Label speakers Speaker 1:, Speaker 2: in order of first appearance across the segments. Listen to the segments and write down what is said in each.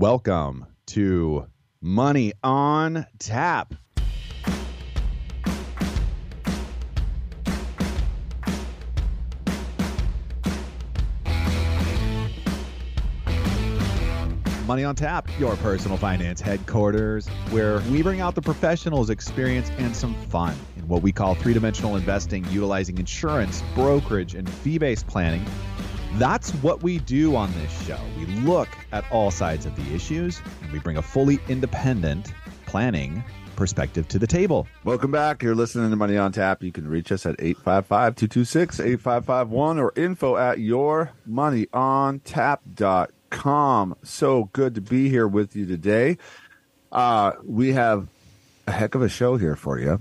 Speaker 1: Welcome to Money on Tap. Money on Tap, your personal finance headquarters, where we bring out the professionals' experience and some fun in what we call three dimensional investing, utilizing insurance, brokerage, and fee based planning. That's what we do on this show. We look at all sides of the issues and we bring a fully independent planning perspective to the table.
Speaker 2: Welcome back. You're listening to Money on Tap. You can reach us at 855 226 8551 or info at yourmoneyontap.com com. So good to be here with you today. Uh, we have a heck of a show here for you.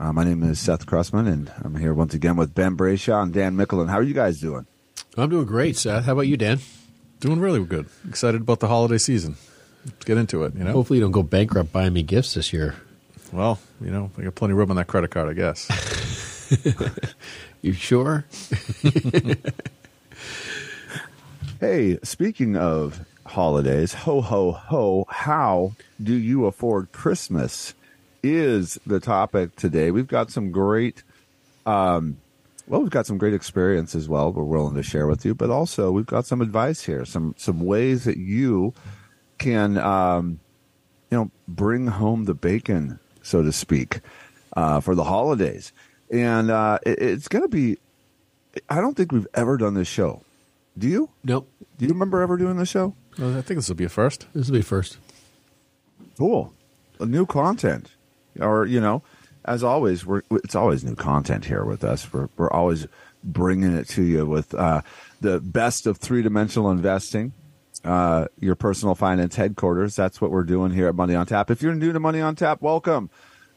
Speaker 2: Uh, my name is Seth Krussman, and I'm here once again with Ben Brayshaw and Dan Mickelin. How are you guys doing?
Speaker 3: I'm doing great, Seth. How about you, Dan?
Speaker 4: Doing really good. Excited about the holiday season. Let's get into it. You know,
Speaker 3: hopefully you don't go bankrupt buying me gifts this year.
Speaker 4: Well, you know, I got plenty of room on that credit card, I guess.
Speaker 3: you sure?
Speaker 2: Hey, speaking of holidays, ho, ho, ho, how do you afford Christmas? Is the topic today. We've got some great, um, well, we've got some great experience as well. We're willing to share with you, but also we've got some advice here, some some ways that you can, um, you know, bring home the bacon, so to speak, uh, for the holidays. And uh, it, it's going to be. I don't think we've ever done this show. Do you?
Speaker 3: Nope.
Speaker 2: Do you remember ever doing the show?
Speaker 4: I think this will be a first.
Speaker 3: This will be a first.
Speaker 2: Cool. A new content, or you know, as always, we're it's always new content here with us. We're we're always bringing it to you with uh, the best of three dimensional investing. Uh, your personal finance headquarters. That's what we're doing here at Money on Tap. If you're new to Money on Tap, welcome.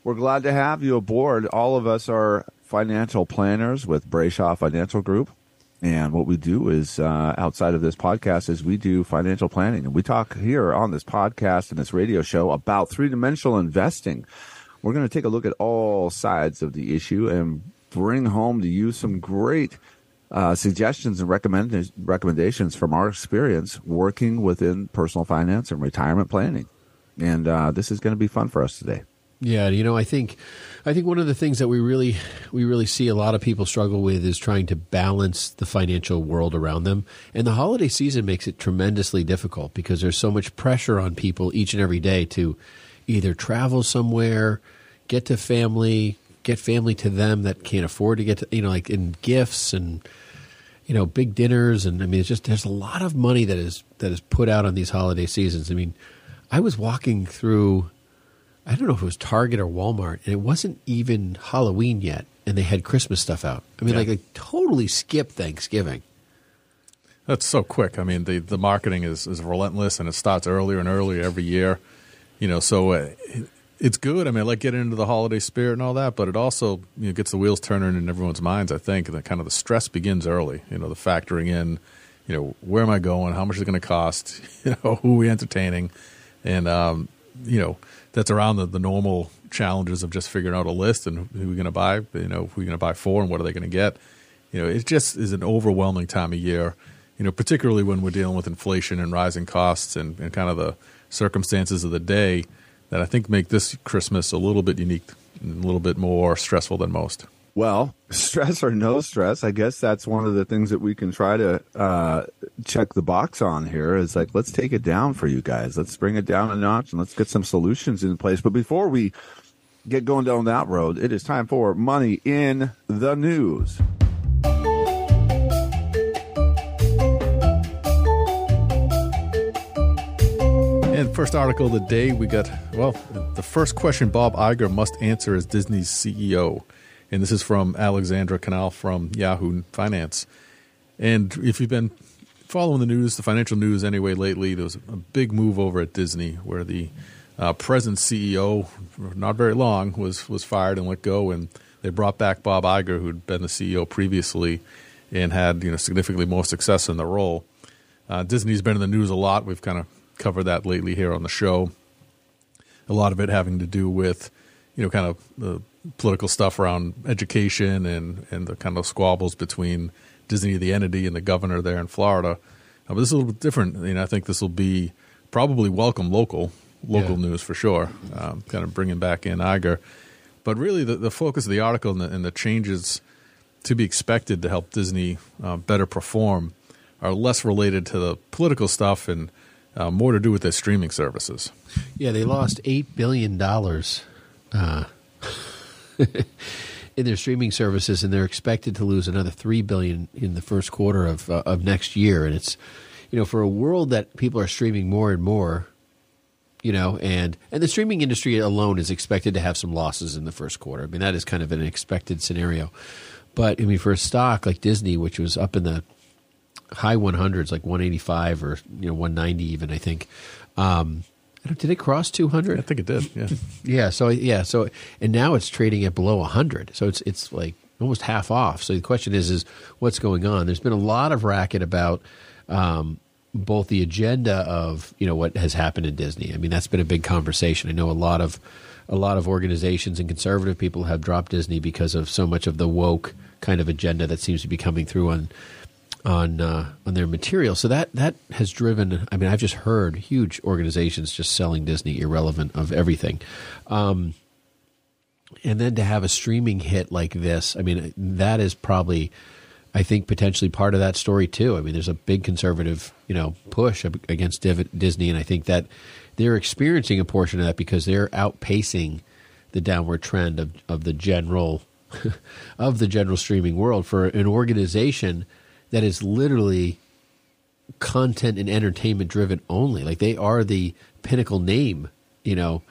Speaker 2: We're glad to have you aboard. All of us are financial planners with Brayshaw Financial Group. And what we do is, uh, outside of this podcast, is we do financial planning. And we talk here on this podcast and this radio show about three dimensional investing. We're going to take a look at all sides of the issue and bring home to you some great uh, suggestions and recommend- recommendations from our experience working within personal finance and retirement planning. And uh, this is going to be fun for us today.
Speaker 3: Yeah, you know, I think I think one of the things that we really we really see a lot of people struggle with is trying to balance the financial world around them. And the holiday season makes it tremendously difficult because there's so much pressure on people each and every day to either travel somewhere, get to family, get family to them that can't afford to get to, you know, like in gifts and you know, big dinners and I mean it's just there's a lot of money that is that is put out on these holiday seasons. I mean, I was walking through I don't know if it was Target or Walmart, and it wasn't even Halloween yet, and they had Christmas stuff out. I mean, yeah. like they totally skip Thanksgiving.
Speaker 4: That's so quick. I mean, the the marketing is is relentless, and it starts earlier and earlier every year. You know, so uh, it's good. I mean, I like getting into the holiday spirit and all that, but it also you know, gets the wheels turning in everyone's minds. I think and that kind of the stress begins early. You know, the factoring in. You know, where am I going? How much is it going to cost? You know, who are we entertaining? And um, you know that's around the, the normal challenges of just figuring out a list and who we're going to buy, you know, who we're going to buy for and what are they going to get. You know, it just is an overwhelming time of year, you know, particularly when we're dealing with inflation and rising costs and, and kind of the circumstances of the day that I think make this Christmas a little bit unique a little bit more stressful than most.
Speaker 2: Well, stress or no stress, I guess that's one of the things that we can try to uh, check the box on here. Is like, let's take it down for you guys. Let's bring it down a notch and let's get some solutions in place. But before we get going down that road, it is time for money in the news.
Speaker 4: And first article of the day, we got, well, the first question Bob Iger must answer as Disney's CEO and this is from Alexandra Canal from Yahoo Finance. And if you've been following the news, the financial news anyway lately, there was a big move over at Disney where the uh, present CEO, not very long, was was fired and let go, and they brought back Bob Iger, who'd been the CEO previously and had you know significantly more success in the role. Uh, Disney's been in the news a lot. We've kind of covered that lately here on the show. A lot of it having to do with you know kind of the political stuff around education and, and the kind of squabbles between Disney, the entity, and the governor there in Florida. Uh, but this is a little bit different. You know, I think this will be probably welcome local local
Speaker 3: Yeah.
Speaker 4: news for sure. Um, kind of bringing back in Iger, but really the, the focus of the article and the, and the changes to be expected to help Disney uh, better perform are less related to the political stuff and uh, more to do with their streaming services.
Speaker 3: Yeah, they lost eight billion dollars uh, in their streaming services, and they're expected to lose another three billion in the first quarter of uh, of next year. And it's you know for a world that people are streaming more and more, you know, and and the streaming industry alone is expected to have some losses in the first quarter. I mean that is kind of an expected scenario. But I mean for a stock like Disney, which was up in the high 100s, like 185 or you know 190 even, I think. Um, I don't- did it cross 200?
Speaker 4: I think it did. Yeah.
Speaker 3: Yeah. So yeah. So and now it's trading at below hundred. So it's it's like almost half off. So the question is is what's going on? There's been a lot of racket about um, both the agenda of you know what has happened in Disney. I mean that's been a big conversation. I know a lot of a lot of organizations and conservative people have dropped Disney because of so much of the woke kind of agenda that seems to be coming through on on uh, on their material. So that that has driven. I mean, I've just heard huge organizations just selling Disney irrelevant of everything. Um, and then to have a streaming hit like this, I mean, that is probably, I think, potentially part of that story too. I mean, there's a big conservative, you know, push against Disney, and I think that they're experiencing a portion of that because they're outpacing the downward trend of, of the general of the general streaming world for an organization that is literally content and entertainment driven only. Like they are the pinnacle name, you know,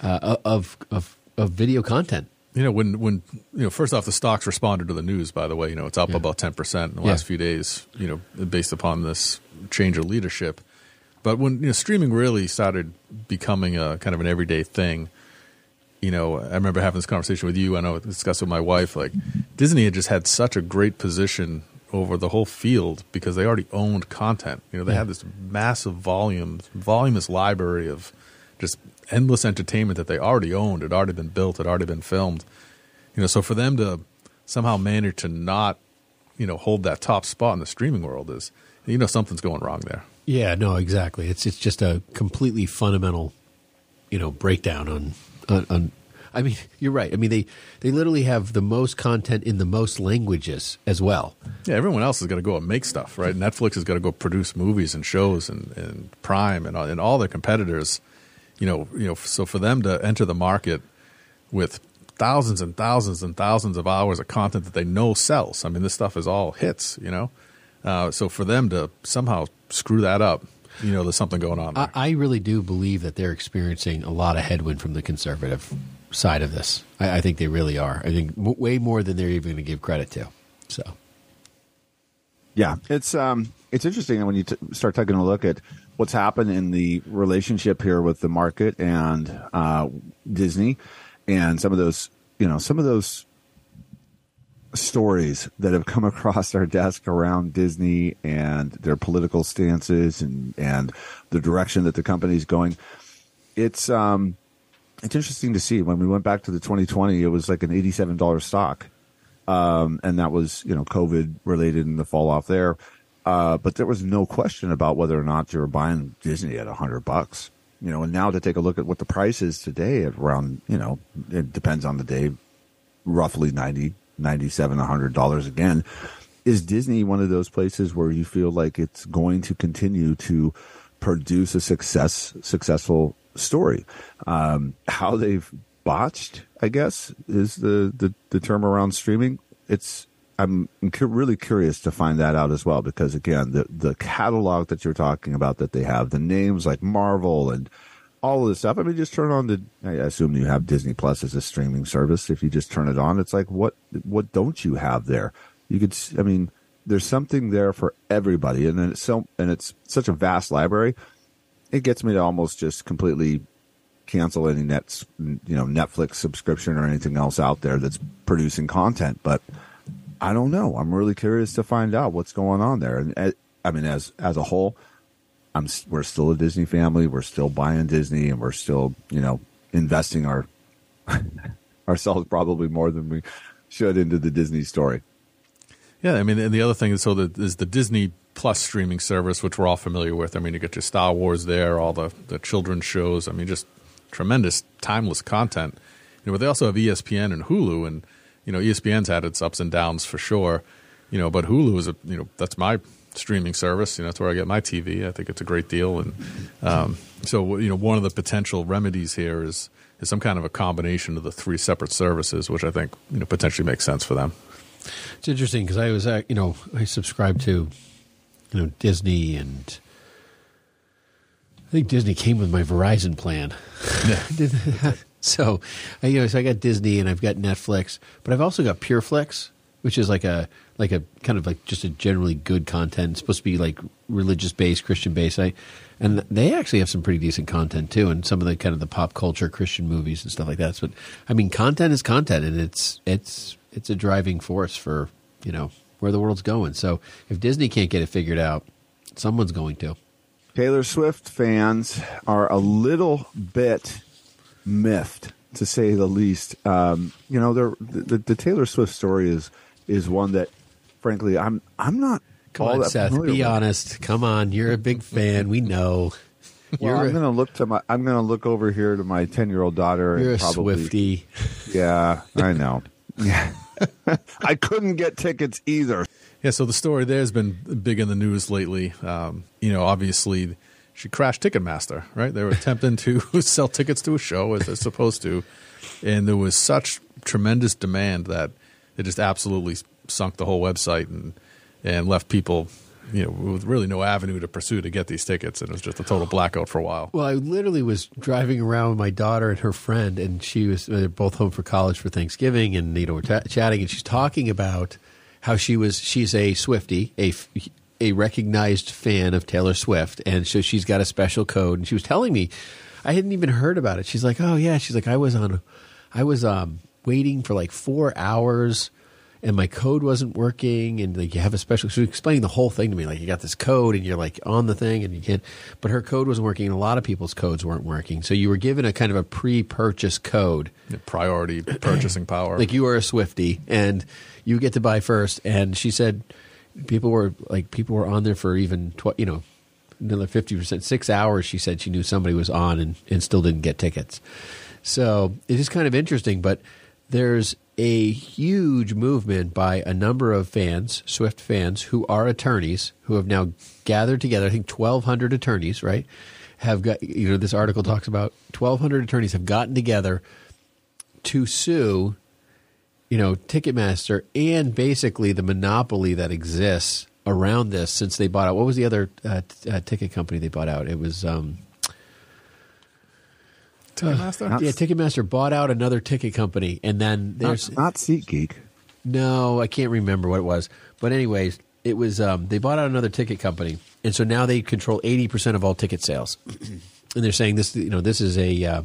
Speaker 3: uh, of of of video content.
Speaker 4: You know, when when you know, first off, the stocks responded to the news. By the way, you know, it's up
Speaker 3: Yeah.
Speaker 4: about ten percent in the
Speaker 3: Yeah.
Speaker 4: last few days. You know, based upon this change of leadership. But when you know, streaming really started becoming a kind of an everyday thing, you know, I remember having this conversation with you. I know I discussed with my wife. Like Disney had just had such a great position over the whole field because they already owned content. You know, they
Speaker 3: Yeah.
Speaker 4: had this massive volume, voluminous library of just endless entertainment that they already owned. Had already been built. Had already been filmed. You know, so for them to somehow manage to not, you know, hold that top spot in the streaming world is, you know, something's going wrong there.
Speaker 3: Yeah, no, exactly. It's it's just a completely fundamental, you know, breakdown on on. on I mean, you're right. I mean, they they literally have the most content in the most languages as well.
Speaker 4: Yeah, everyone else is going to go and make stuff, right? Netflix is going to go produce movies and shows and, and Prime and, all- and all their competitors. You know, you know. So for them to enter the market with thousands and thousands and thousands of hours of content that they know sells. I mean, this stuff is all hits. You know, uh, so for them to somehow screw that up, you know, there's something going on. There.
Speaker 3: I, I really do believe that they're experiencing a lot of headwind from the conservative side of this. I, I think they really are. I think w- way more than they're even going to give credit to. So
Speaker 2: Yeah, it's um, it's interesting when you t- start taking a look at what's happened in the relationship here with the market and uh, Disney, and some of those, you know, some of those stories that have come across our desk around Disney and their political stances and and the direction that the company's going. It's um, it's interesting to see. When we went back to the 2020, it was like an eighty-seven dollar stock um, and that was you know COVID related and the fall off there. Uh, but there was no question about whether or not you were buying Disney at hundred bucks. You know, and now to take a look at what the price is today at around, you know, it depends on the day, roughly 90, 97, a hundred dollars again. Is Disney one of those places where you feel like it's going to continue to produce a success, successful story? Um, how they've botched, I guess, is the, the, the term around streaming. It's I'm cu- really curious to find that out as well because again, the the catalog that you're talking about that they have, the names like Marvel and all of this stuff. I mean, just turn on the. I assume you have Disney Plus as a streaming service. If you just turn it on, it's like what what don't you have there? You could. I mean, there's something there for everybody, and then it's so and it's such a vast library. It gets me to almost just completely cancel any net you know Netflix subscription or anything else out there that's producing content. But I don't know. I'm really curious to find out what's going on there. And uh, I mean, as as a whole, I'm we're still a Disney family. We're still buying Disney, and we're still you know investing our ourselves probably more than we should into the Disney story.
Speaker 4: Yeah, I mean, and the other thing is so that is the Disney Plus streaming service, which we're all familiar with. I mean, you get your Star Wars there, all the the children's shows. I mean, just tremendous, timeless content. You know, but they also have ESPN and Hulu, and you know, ESPN's had its ups and downs for sure. You know, but Hulu is a you know that's my streaming service. You know, that's where I get my TV. I think it's a great deal, and um, so you know, one of the potential remedies here is is some kind of a combination of the three separate services, which I think you know potentially makes sense for them.
Speaker 3: It's interesting because I was, uh, you know, I subscribe to, you know, Disney and I think Disney came with my Verizon plan. so, I, you know, so I got Disney and I've got Netflix, but I've also got PureFlix, which is like a like a kind of like just a generally good content. It's supposed to be like religious based, Christian based. I, and they actually have some pretty decent content too, and some of the kind of the pop culture Christian movies and stuff like that. But I mean, content is content, and it's it's it's a driving force for you know where the world's going. So if Disney can't get it figured out, someone's going to.
Speaker 2: Taylor Swift fans are a little bit miffed, to say the least. Um, you know, the, the Taylor Swift story is is one that, frankly, I'm I'm not.
Speaker 3: Come on, Seth. Be
Speaker 2: with.
Speaker 3: honest. Come on. You're a big fan. We know.
Speaker 2: Well,
Speaker 3: You're
Speaker 2: I'm going to look to my. I'm going to look over here to my ten year old daughter.
Speaker 3: You're
Speaker 2: and
Speaker 3: a
Speaker 2: probably,
Speaker 3: Swifty.
Speaker 2: Yeah, I know. Yeah, I couldn't get tickets either.
Speaker 4: Yeah, so the story there has been big in the news lately. Um, you know, obviously, she crashed Ticketmaster, right? They were attempting to sell tickets to a show as they're supposed to, and there was such tremendous demand that it just absolutely sunk the whole website and and left people, you know, with really no avenue to pursue to get these tickets, and it was just a total blackout for a while.
Speaker 3: Well, I literally was driving around with my daughter and her friend, and she was they're both home for college for Thanksgiving, and you know we're ta chatting, and she's talking about how she was she's a Swifty, a a recognized fan of Taylor Swift, and so she's got a special code, and she was telling me I hadn't even heard about it. She's like, oh yeah, she's like I was on, I was um waiting for like four hours. And my code wasn't working, and like you have a special. She was explaining the whole thing to me, like you got this code, and you're like on the thing, and you can't. But her code wasn't working, and a lot of people's codes weren't working. So you were given a kind of a pre-purchase code,
Speaker 4: know, priority purchasing power.
Speaker 3: like you are a Swifty, and you get to buy first. And she said people were like people were on there for even tw- you know another fifty percent, six hours. She said she knew somebody was on and, and still didn't get tickets. So it is kind of interesting, but there's a huge movement by a number of fans, Swift fans, who are attorneys who have now gathered together. I think 1,200 attorneys, right? Have got you know this article talks about 1,200 attorneys have gotten together to sue you know, Ticketmaster and basically the monopoly that exists around this since they bought out. What was the other uh, t- uh, ticket company they bought out? It was um,
Speaker 4: Ticketmaster?
Speaker 2: Not-
Speaker 3: yeah, Ticketmaster bought out another ticket company, and then there's
Speaker 2: Not, not SeatGeek.
Speaker 3: no, I can't remember what it was, but anyways, it was um, they bought out another ticket company, and so now they control eighty percent of all ticket sales, and they're saying this, you know, this is a uh,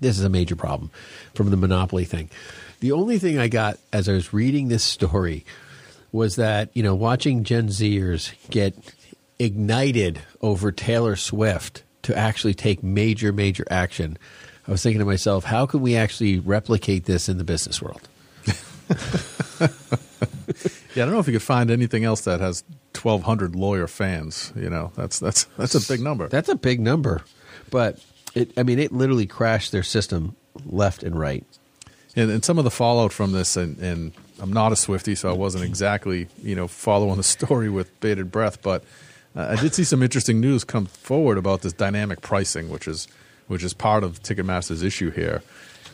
Speaker 3: this is a major problem from the monopoly thing. The only thing I got as I was reading this story was that you know watching Gen Zers get ignited over Taylor Swift to actually take major major action. I was thinking to myself, how can we actually replicate this in the business world?
Speaker 4: Yeah, I don't know if you could find anything else that has 1,200 lawyer fans. You know, that's that's that's a big number.
Speaker 3: That's a big number, but it. I mean, it literally crashed their system left and right.
Speaker 4: And, and some of the fallout from this, and, and I'm not a Swifty, so I wasn't exactly you know following the story with bated breath, but I did see some interesting news come forward about this dynamic pricing, which is which is part of Ticketmaster's issue here,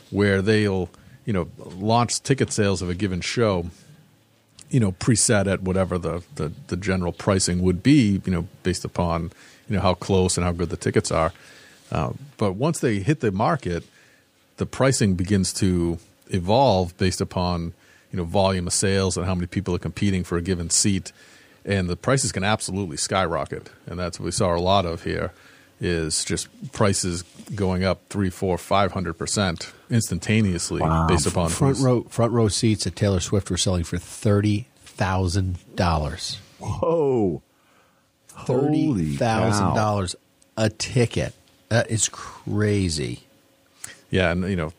Speaker 4: where they'll you know launch ticket sales of a given show, you know preset at whatever the, the the general pricing would be, you know based upon you know how close and how good the tickets are. Uh, but once they hit the market, the pricing begins to evolve based upon you know volume of sales and how many people are competing for a given seat, and the prices can absolutely skyrocket, and that's what we saw a lot of here. Is just prices going up three, four, five hundred percent instantaneously based upon
Speaker 3: front
Speaker 4: who's-
Speaker 3: row front row seats at Taylor Swift were selling for thirty thousand dollars.
Speaker 2: Whoa.
Speaker 3: Thirty
Speaker 2: Holy
Speaker 3: thousand
Speaker 2: cow.
Speaker 3: dollars a ticket. That is crazy.
Speaker 4: Yeah, and you know,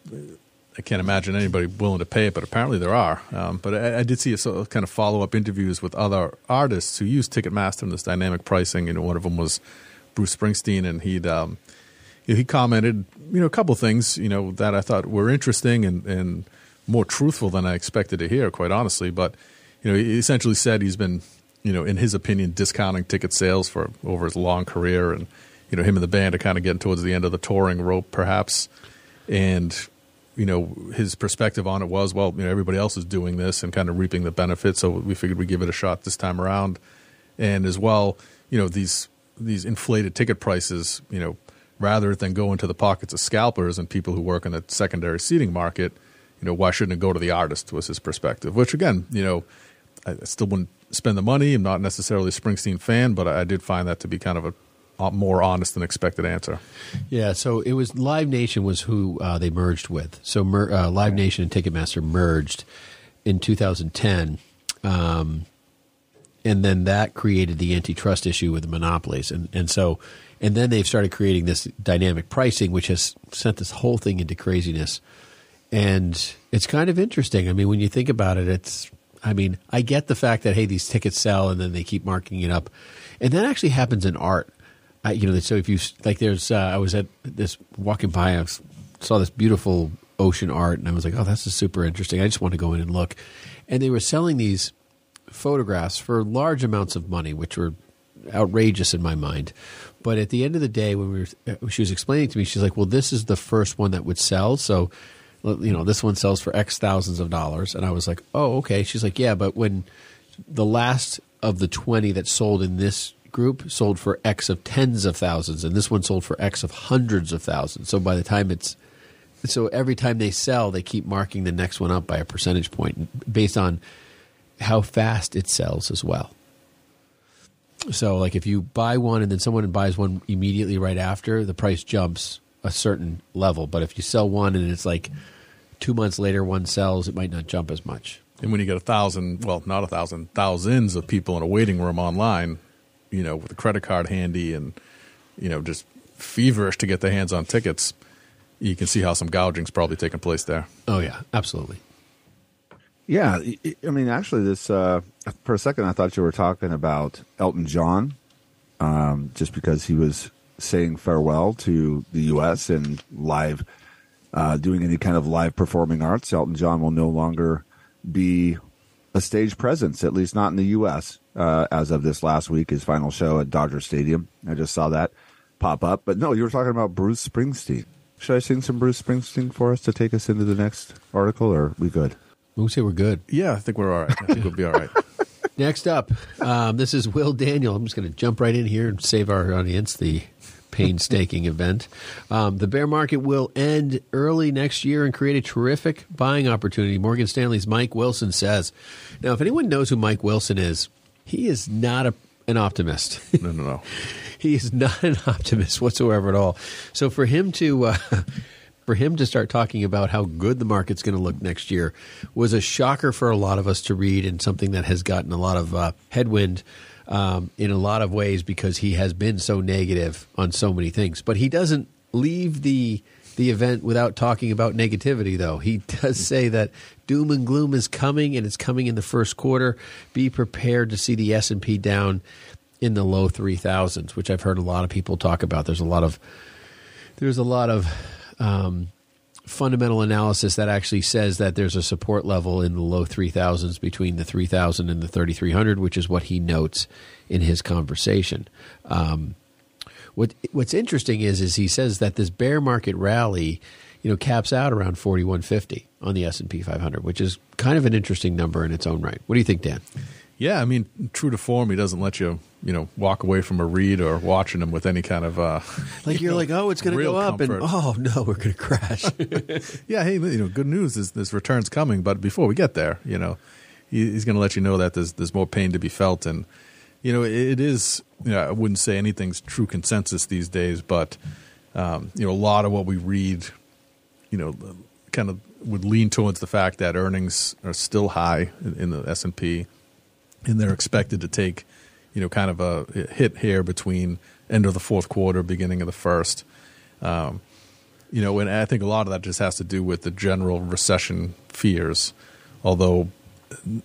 Speaker 4: I can't imagine anybody willing to pay it, but apparently there are. Um, but I, I, did see a sort of kind of follow up interviews with other artists who use Ticketmaster and this dynamic pricing. Know, one of them was Bruce Springsteen, and he'd um, he commented, you know, a couple things, you know, that I thought were interesting and, and more truthful than I expected to hear, quite honestly. But you know, he essentially said he's been, you know, in his opinion, discounting ticket sales for over his long career, and you know, him and the band are kind of getting towards the end of the touring rope, perhaps, and you know, his perspective on it was, well, you know, everybody else is doing this and kind of reaping the benefits, so we figured we'd give it a shot this time around. And as well, you know, these these inflated ticket prices, you know, rather than go into the pockets of scalpers and people who work in the secondary seating market, you know, why shouldn't it go to the artist? Was his perspective. Which again, you know, I still wouldn't spend the money. I'm not necessarily a Springsteen fan, but I did find that to be kind of a more honest than expected answer.
Speaker 3: Yeah, so it was Live Nation was who uh, they merged with. So mer- uh, Live Nation and Ticketmaster merged in 2010, um, and then that created the antitrust issue with the monopolies, and and so and then they've started creating this dynamic pricing, which has sent this whole thing into craziness. And it's kind of interesting. I mean, when you think about it, it's I mean, I get the fact that hey, these tickets sell and then they keep marking it up, and that actually happens in art. I, you know, so if you like, there's uh, I was at this walking by, I saw this beautiful ocean art, and I was like, oh, that's super interesting. I just want to go in and look, and they were selling these photographs for large amounts of money, which were outrageous in my mind. But at the end of the day, when we were, uh, she was explaining to me, she's like, "Well, this is the first one that would sell, so." You know, this one sells for X thousands of dollars. And I was like, oh, okay. She's like, yeah, but when the last of the 20 that sold in this group sold for X of tens of thousands, and this one sold for X of hundreds of thousands. So by the time it's so every time they sell, they keep marking the next one up by a percentage point based on how fast it sells as well. So, like if you buy one and then someone buys one immediately right after, the price jumps a certain level. But if you sell one and it's like two months later, one sells, it might not jump as much.
Speaker 4: And when you get a thousand, well, not a thousand, thousands of people in a waiting room online, you know, with a credit card handy and, you know, just feverish to get their hands on tickets, you can see how some gouging's probably taking place there.
Speaker 3: Oh, yeah, absolutely.
Speaker 2: Yeah. I mean, actually, this, uh, for a second, I thought you were talking about Elton John, um, just because he was saying farewell to the U.S. and live, uh, doing any kind of live performing arts. Elton John will no longer be a stage presence, at least not in the U.S. Uh, as of this last week, his final show at Dodger Stadium. I just saw that pop up. But no, you were talking about Bruce Springsteen. Should I sing some Bruce Springsteen for us to take us into the next article, or are we good?
Speaker 3: We'll say we're good.
Speaker 4: Yeah, I think we're all right. I think we'll be all right.
Speaker 3: Next up, um, this is Will Daniel. I'm just going to jump right in here and save our audience the painstaking event. Um, the bear market will end early next year and create a terrific buying opportunity. Morgan Stanley's Mike Wilson says. Now, if anyone knows who Mike Wilson is, he is not a, an optimist.
Speaker 4: No, no, no.
Speaker 3: he is not an optimist whatsoever at all. So for him to uh, for him to start talking about how good the market's going to look next year was a shocker for a lot of us to read and something that has gotten a lot of uh, headwind um, in a lot of ways because he has been so negative on so many things. But he doesn't leave the the event without talking about negativity though. He does say that doom and gloom is coming and it's coming in the first quarter. Be prepared to see the S&P down in the low 3000s, which I've heard a lot of people talk about. There's a lot of there's a lot of um, fundamental analysis that actually says that there's a support level in the low 3000s between the 3000 and the 3300, which is what he notes in his conversation. Um, what What's interesting is is he says that this bear market rally, you know, caps out around 4150 on the S and P 500, which is kind of an interesting number in its own right. What do you think, Dan?
Speaker 4: Yeah, I mean, true to form, he doesn't let you, you know, walk away from a read or watching him with any kind of uh,
Speaker 3: like you're
Speaker 4: know,
Speaker 3: like, oh, it's going to go up, comfort. and oh no, we're going to crash.
Speaker 4: yeah, hey, you know, good news is this return's coming, but before we get there, you know, he's going to let you know that there's there's more pain to be felt, and you know, it, is. You know, I wouldn't say anything's true consensus these days, but um, you know, a lot of what we read, you know, kind of would lean towards the fact that earnings are still high in, in the S and P and they're expected to take, you know, kind of a hit here between end of the fourth quarter, beginning of the first. Um, you know, and I think a lot of that just has to do with the general recession fears. Although,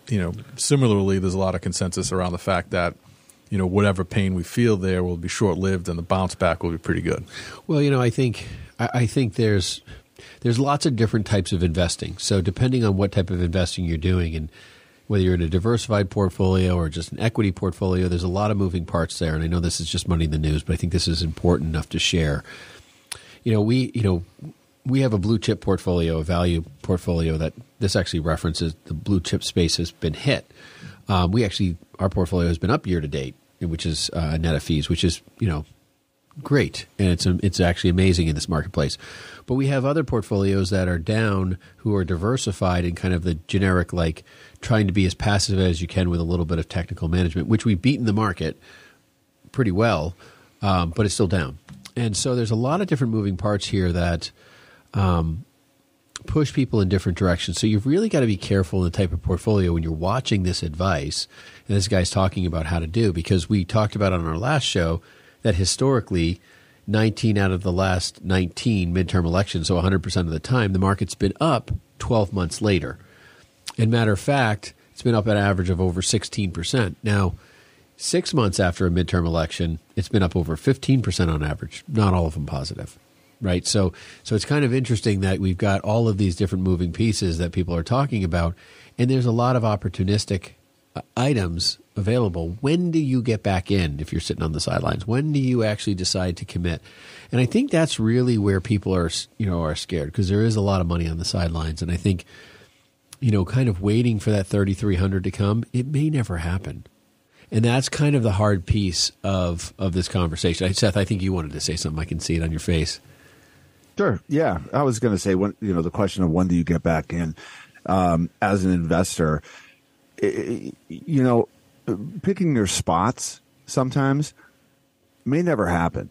Speaker 4: you know, similarly, there's a lot of consensus around the fact that you know whatever pain we feel there will be short lived, and the bounce back will be pretty good.
Speaker 3: Well, you know, I think I, I think there's there's lots of different types of investing. So depending on what type of investing you're doing and whether you're in a diversified portfolio or just an equity portfolio, there's a lot of moving parts there. And I know this is just money in the news, but I think this is important enough to share. You know, we you know we have a blue chip portfolio, a value portfolio that this actually references the blue chip space has been hit. Um, we actually our portfolio has been up year to date, which is uh, net of fees, which is you know great, and it's it's actually amazing in this marketplace. But we have other portfolios that are down who are diversified in kind of the generic like trying to be as passive as you can with a little bit of technical management, which we've beaten the market pretty well, um, but it's still down. And so there's a lot of different moving parts here that um, push people in different directions. So you've really got to be careful in the type of portfolio when you're watching this advice. And this guy's talking about how to do because we talked about on our last show that historically 19 out of the last 19 midterm elections, so 100% of the time, the market's been up 12 months later. And matter of fact, it's been up at an average of over 16%. Now, six months after a midterm election, it's been up over 15% on average, not all of them positive. Right. So, so it's kind of interesting that we've got all of these different moving pieces that people are talking about. And there's a lot of opportunistic uh, items available. When do you get back in if you're sitting on the sidelines? When do you actually decide to commit? And I think that's really where people are, you know, are scared because there is a lot of money on the sidelines. And I think, you know, kind of waiting for that 3,300 to come, it may never happen. And that's kind of the hard piece of, of this conversation. Seth, I think you wanted to say something. I can see it on your face.
Speaker 2: Sure. Yeah. I was going to say, when, you know, the question of when do you get back in um, as an investor, it, you know, picking your spots sometimes may never happen.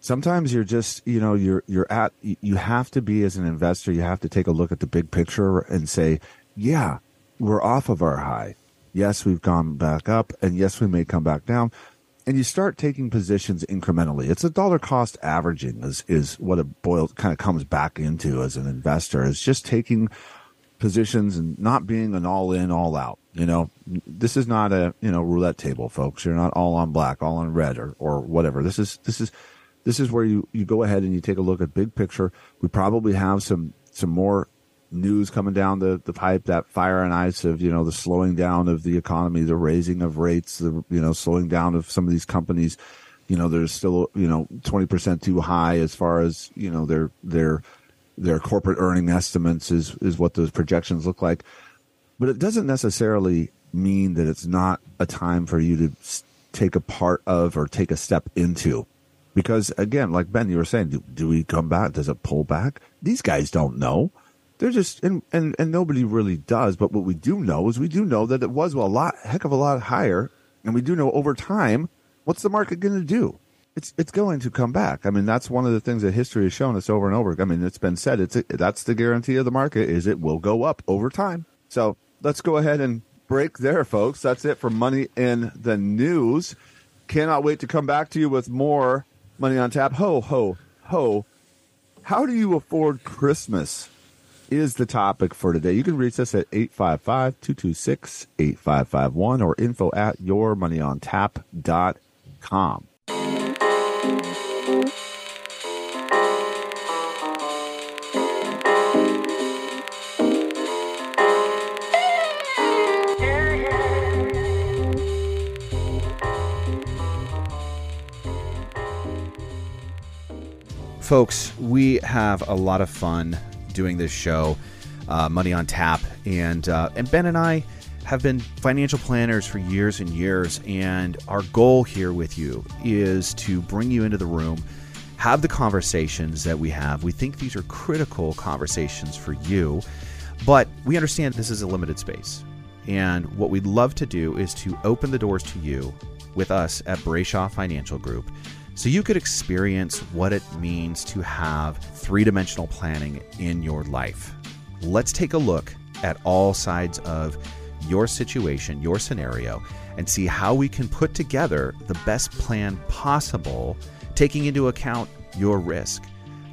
Speaker 2: Sometimes you're just, you know, you're you're at you have to be as an investor, you have to take a look at the big picture and say, yeah, we're off of our high. Yes, we've gone back up and yes, we may come back down. And you start taking positions incrementally. It's a dollar cost averaging is is what it boils kind of comes back into as an investor. Is just taking positions and not being an all in, all out. You know, this is not a you know roulette table, folks. You're not all on black, all on red, or or whatever. This is this is this is where you you go ahead and you take a look at big picture. We probably have some some more news coming down the, the pipe that fire and ice of you know the slowing down of the economy, the raising of rates, the you know slowing down of some of these companies. You know, there's still you know twenty percent too high as far as you know their their their corporate earning estimates is is what those projections look like but it doesn't necessarily mean that it's not a time for you to take a part of or take a step into. Because again, like Ben, you were saying, do, do we come back? Does it pull back? These guys don't know. They're just, and, and, and nobody really does. But what we do know is we do know that it was a lot, heck of a lot higher. And we do know over time, what's the market going to do? It's, it's going to come back. I mean, that's one of the things that history has shown us over and over. I mean, it's been said, it's, that's the guarantee of the market is it will go up over time. So let's go ahead and break there, folks. That's it for Money in the News. Cannot wait to come back to you with more Money on Tap. Ho, ho, ho. How do you afford Christmas? Is the topic for today. You can reach us at 855 226 8551 or info at yourmoneyontap.com.
Speaker 1: folks, we have a lot of fun doing this show, uh, Money on Tap, and uh, and Ben and I have been financial planners for years and years, and our goal here with you is to bring you into the room, have the conversations that we have. We think these are critical conversations for you, but we understand this is a limited space. And what we'd love to do is to open the doors to you with us at Brayshaw Financial Group so you could experience what it means to have three dimensional planning in your life. Let's take a look at all sides of your situation, your scenario, and see how we can put together the best plan possible, taking into account your risk.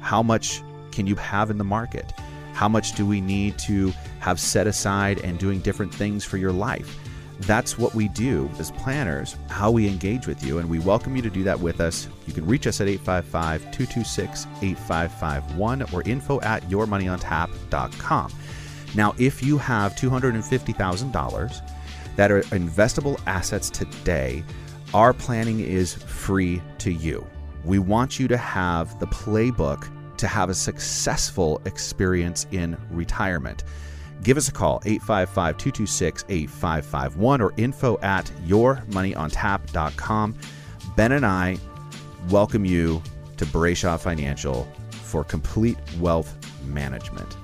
Speaker 1: How much can you have in the market? How much do we need to have set aside and doing different things for your life? That's what we do as planners, how we engage with you, and we welcome you to do that with us. You can reach us at 855 226 8551 or info at yourmoneyontap.com. Now, if you have $250,000 that are investable assets today, our planning is free to you. We want you to have the playbook to have a successful experience in retirement. Give us a call, 855 226 8551 or info at yourmoneyontap.com. Ben and I welcome you to Brayshaw Financial for complete wealth management.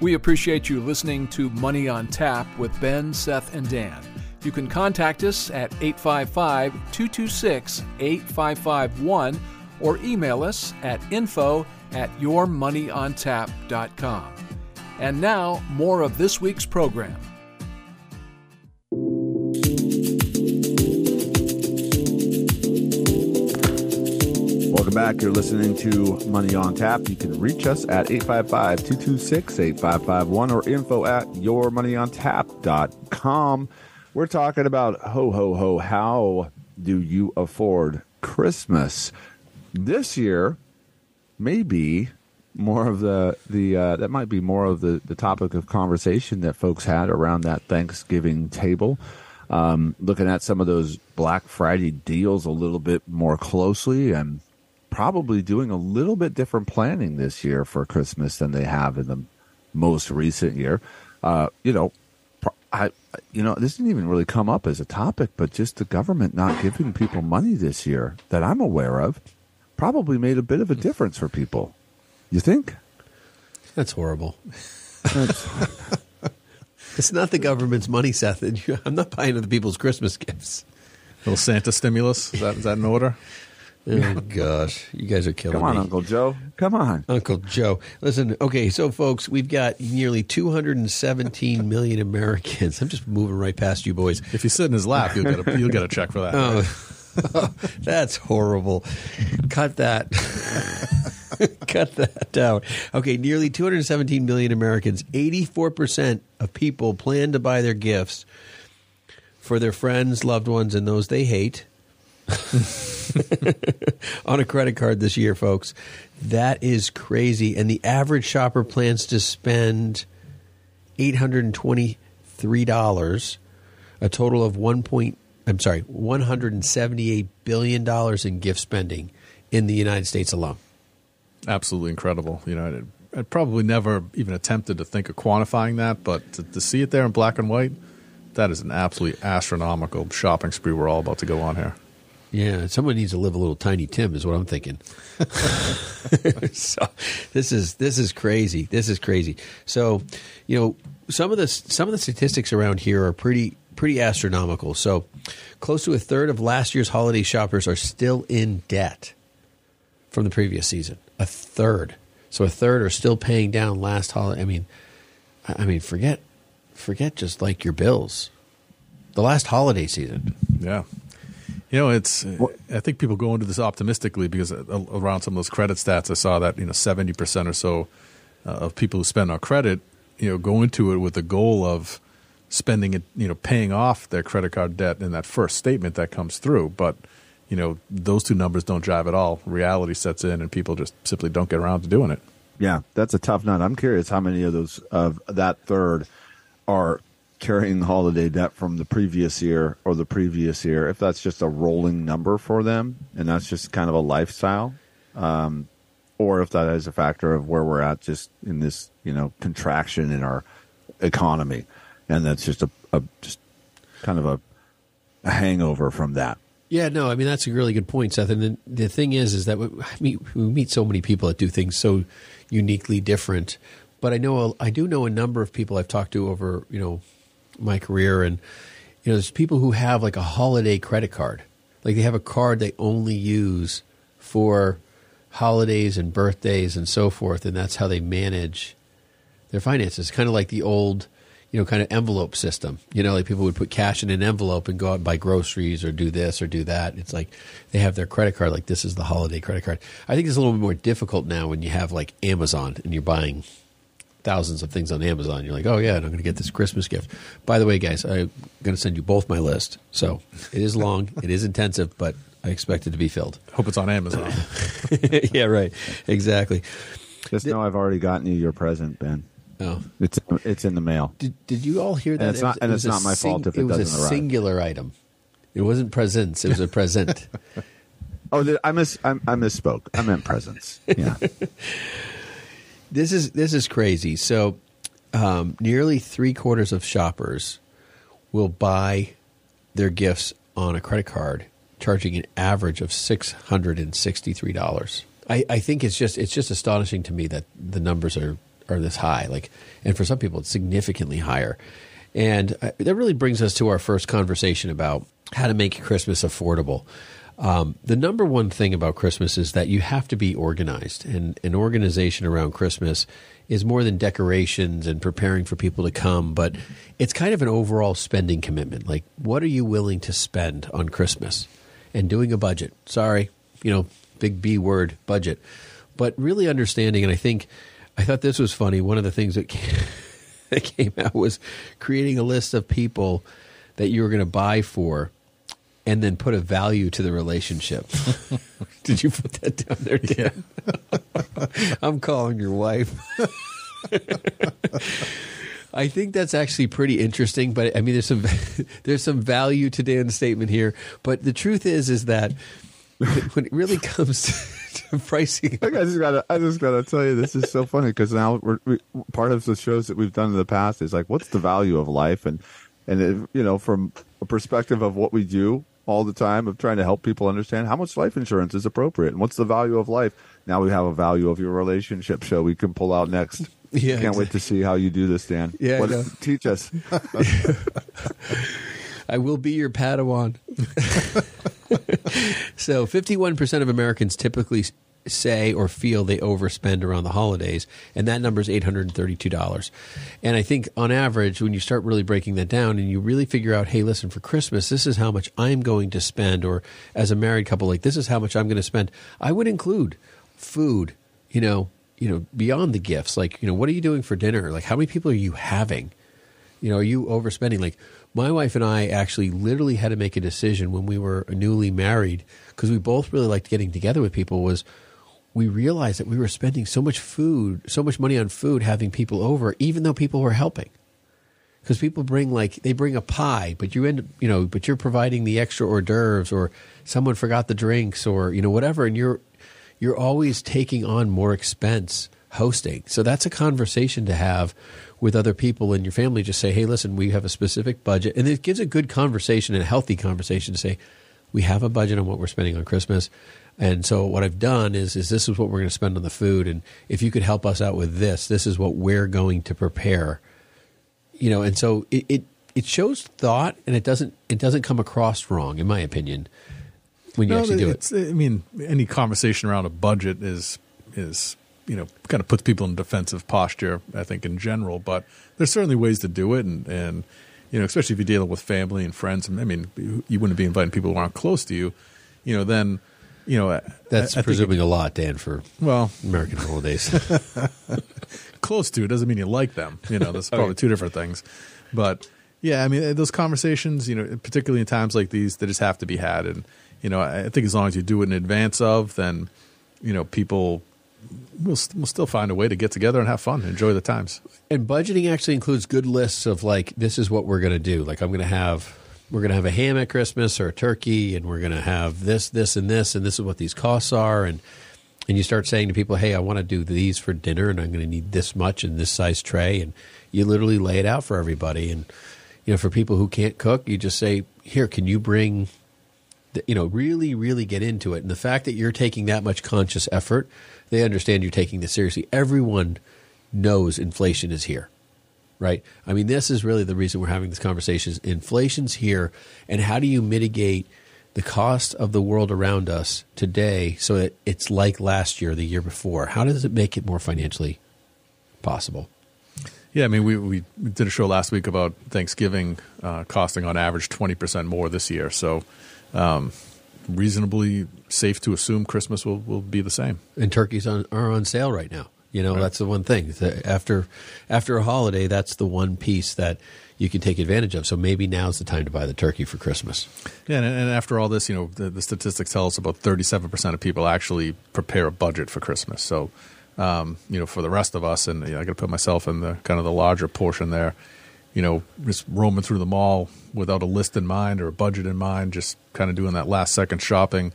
Speaker 5: We appreciate you listening to Money on Tap with Ben, Seth, and Dan. You can contact us at 855 226 8551 or email us at info at yourmoneyontap.com. And now, more of this week's program.
Speaker 2: Welcome back. You're listening to Money on Tap. You can reach us at 855 226 8551 or info at yourmoneyontap.com. We're talking about ho, ho, ho. How do you afford Christmas? This year may be more of the, the uh, that might be more of the, the topic of conversation that folks had around that Thanksgiving table. Um, looking at some of those Black Friday deals a little bit more closely and probably doing a little bit different planning this year for Christmas than they have in the most recent year. Uh, you know, I, you know, this didn't even really come up as a topic, but just the government not giving people money this year that I'm aware of probably made a bit of a difference for people. You think?
Speaker 3: That's horrible. it's not the government's money, Seth. I'm not buying other people's Christmas gifts.
Speaker 4: Little Santa stimulus. Is that, is that in order?
Speaker 3: Oh gosh, you guys are killing me.
Speaker 2: Come on,
Speaker 3: me.
Speaker 2: Uncle Joe. Come on.
Speaker 3: Uncle Joe. Listen, okay, so folks, we've got nearly 217 million Americans. I'm just moving right past you boys.
Speaker 4: If you sit in his lap, you'll get a, you'll get a check for that.
Speaker 3: Oh, that's horrible. Cut that. Cut that down. Okay, nearly 217 million Americans, 84% of people plan to buy their gifts for their friends, loved ones, and those they hate on a credit card this year, folks. That is crazy. And the average shopper plans to spend $823, a total of 1. I'm sorry, 178 billion dollars in gift spending in the United States alone.
Speaker 4: Absolutely incredible. You know, I, I probably never even attempted to think of quantifying that, but to, to see it there in black and white, that is an absolutely astronomical shopping spree we're all about to go on here.
Speaker 3: Yeah, someone needs to live a little tiny Tim, is what I'm thinking. so this is this is crazy. This is crazy. So, you know, some of the some of the statistics around here are pretty pretty astronomical. So, close to a third of last year's holiday shoppers are still in debt from the previous season. A third. So a third are still paying down last holiday. I mean, I mean, forget forget just like your bills. The last holiday season.
Speaker 4: Yeah. You know, it's. I think people go into this optimistically because around some of those credit stats, I saw that you know seventy percent or so uh, of people who spend on credit, you know, go into it with the goal of spending it, you know, paying off their credit card debt in that first statement that comes through. But you know, those two numbers don't drive at all. Reality sets in, and people just simply don't get around to doing it.
Speaker 2: Yeah, that's a tough nut. I'm curious how many of those of that third are carrying holiday debt from the previous year or the previous year, if that's just a rolling number for them and that's just kind of a lifestyle, um, or if that is a factor of where we're at just in this, you know, contraction in our economy. And that's just a, a just kind of a, a hangover from that.
Speaker 3: Yeah, no, I mean that's a really good point, Seth. And the, the thing is, is that we meet, we meet so many people that do things so uniquely different. But I know I do know a number of people I've talked to over you know my career, and you know, there's people who have like a holiday credit card, like they have a card they only use for holidays and birthdays and so forth, and that's how they manage their finances. Kind of like the old, you know, kind of envelope system. You know, like people would put cash in an envelope and go out and buy groceries or do this or do that. It's like they have their credit card, like this is the holiday credit card. I think it's a little bit more difficult now when you have like Amazon and you're buying thousands of things on Amazon. You're like, oh yeah, and I'm going to get this Christmas gift. By the way, guys, I'm going to send you both my list. So it is long, it is intensive, but I expect it to be filled.
Speaker 4: Hope it's on Amazon.
Speaker 3: yeah, right. Exactly.
Speaker 2: Just know I've already gotten you your present, Ben.
Speaker 3: Oh,
Speaker 2: It's it's in the mail.
Speaker 3: did did you all hear that?
Speaker 2: it's not-
Speaker 3: was-
Speaker 2: and
Speaker 3: was
Speaker 2: it's
Speaker 3: a
Speaker 2: not my fault if it
Speaker 3: was
Speaker 2: doesn't
Speaker 3: a
Speaker 2: arrive.
Speaker 3: singular item. It wasn't presents. It was a present.
Speaker 2: Oh, I miss I, I misspoke. I meant presents. Yeah.
Speaker 3: this is this is crazy. So, um, nearly three quarters of shoppers will buy their gifts on a credit card, charging an average of six hundred and sixty three dollars. I, I think it's just it's just astonishing to me that the numbers are are this high. Like, and for some people, it's significantly higher. And uh, that really brings us to our first conversation about how to make Christmas affordable. Um, the number one thing about Christmas is that you have to be organized, and an organization around Christmas is more than decorations and preparing for people to come, but it's kind of an overall spending commitment. Like, what are you willing to spend on Christmas? And doing a budget. Sorry, you know, big B word, budget. But really understanding, and I think, I thought this was funny. One of the things that came, that came out was creating a list of people that you were going to buy for and then put a value to the relationship. Did you put that down there, Dan? I'm calling your wife. I think that's actually pretty interesting, but I mean, there's some there's some value to Dan's statement here. But the truth is, is that when it really comes to pricing,
Speaker 2: I just gotta, I just gotta tell you, this is so funny because now we're we, part of the shows that we've done in the past is like, what's the value of life, and and it, you know, from a perspective of what we do all the time of trying to help people understand how much life insurance is appropriate and what's the value of life. Now we have a value of your relationship show we can pull out next.
Speaker 3: Yeah,
Speaker 2: can't wait to see how you do this, Dan.
Speaker 3: Yeah,
Speaker 2: What- teach us.
Speaker 3: I will be your Padawan. So, 51% of Americans typically say or feel they overspend around the holidays, and that number is $832. And I think on average, when you start really breaking that down and you really figure out, hey, listen, for Christmas, this is how much I'm going to spend, or as a married couple, like, this is how much I'm going to spend, I would include food, you know, you know, beyond the gifts. Like, you know, what are you doing for dinner? Like, how many people are you having? You know, are you overspending? Like my wife and I actually literally had to make a decision when we were newly married because we both really liked getting together with people was we realized that we were spending so much food, so much money on food having people over even though people were helping. Cuz people bring like they bring a pie, but you end you know, but you're providing the extra hors d'oeuvres or someone forgot the drinks or you know whatever and you're you're always taking on more expense hosting. So that's a conversation to have with other people in your family. Just say, hey, listen, we have a specific budget. And it gives a good conversation and a healthy conversation to say, we have a budget on what we're spending on Christmas. And so what I've done is, is this is what we're going to spend on the food. And if you could help us out with this, this is what we're going to prepare. You know, and so it, it, it shows thought and it doesn't, it doesn't come across wrong, in my opinion, when you
Speaker 4: No,
Speaker 3: actually do it.
Speaker 4: I mean, any conversation around a budget is is you know kind of puts people in defensive posture. I think in general, but there's certainly ways to do it, and and you know, especially if you're dealing with family and friends. I mean, you wouldn't be inviting people who aren't close to you. You know, then you know
Speaker 3: That's
Speaker 4: I, I
Speaker 3: presuming
Speaker 4: it-
Speaker 3: a lot, Dan, for
Speaker 4: well,
Speaker 3: American holidays.
Speaker 4: close to it doesn't mean you like them. You know, that's probably two different things. But yeah, I mean, uh, those conversations, you know, particularly in times like these, they just have to be had. And you know, I think as long as you do it in advance of, then you know, people will st- will still find a way to get together and have fun, enjoy the times.
Speaker 3: And budgeting actually includes good lists of like this is what we're going to do. Like I'm going to have we're going to have a ham at Christmas or a turkey, and we're going to have this, this, and this, and this is what these costs are. And and you start saying to people, "Hey, I want to do these for dinner, and I'm going to need this much in this size tray." And you literally lay it out for everybody. And you know, for people who can't cook, you just say, "Here, can you bring?" the- You know, really, really get into it. And the fact that you're taking that much conscious effort, they understand you're taking this seriously. Everyone knows inflation is here, right? I mean, this is really the reason we're having this conversation. Is inflation's here, and how do you mitigate the cost of the world around us today so that it's like last year, the year before? How does it make it more financially possible?
Speaker 4: Yeah, I mean, we, we did a show last week about Thanksgiving uh, costing on average 20% more this year. So, um, reasonably safe to assume Christmas will, will be the same.
Speaker 3: And turkeys on, are on sale right now. You know, right. that's the one thing. After after a holiday, that's the one piece that you can take advantage of. So maybe now's the time to buy the turkey for Christmas.
Speaker 4: Yeah, and, and after all this, you know, the, the, statistics tell us about 37% of people actually prepare a budget for Christmas. So, um, you know, for the rest of us, and you know, I got to put myself in the kind of the larger portion there, you know, just roaming through the mall without a list in mind or a budget in mind, just kind of doing that last second shopping,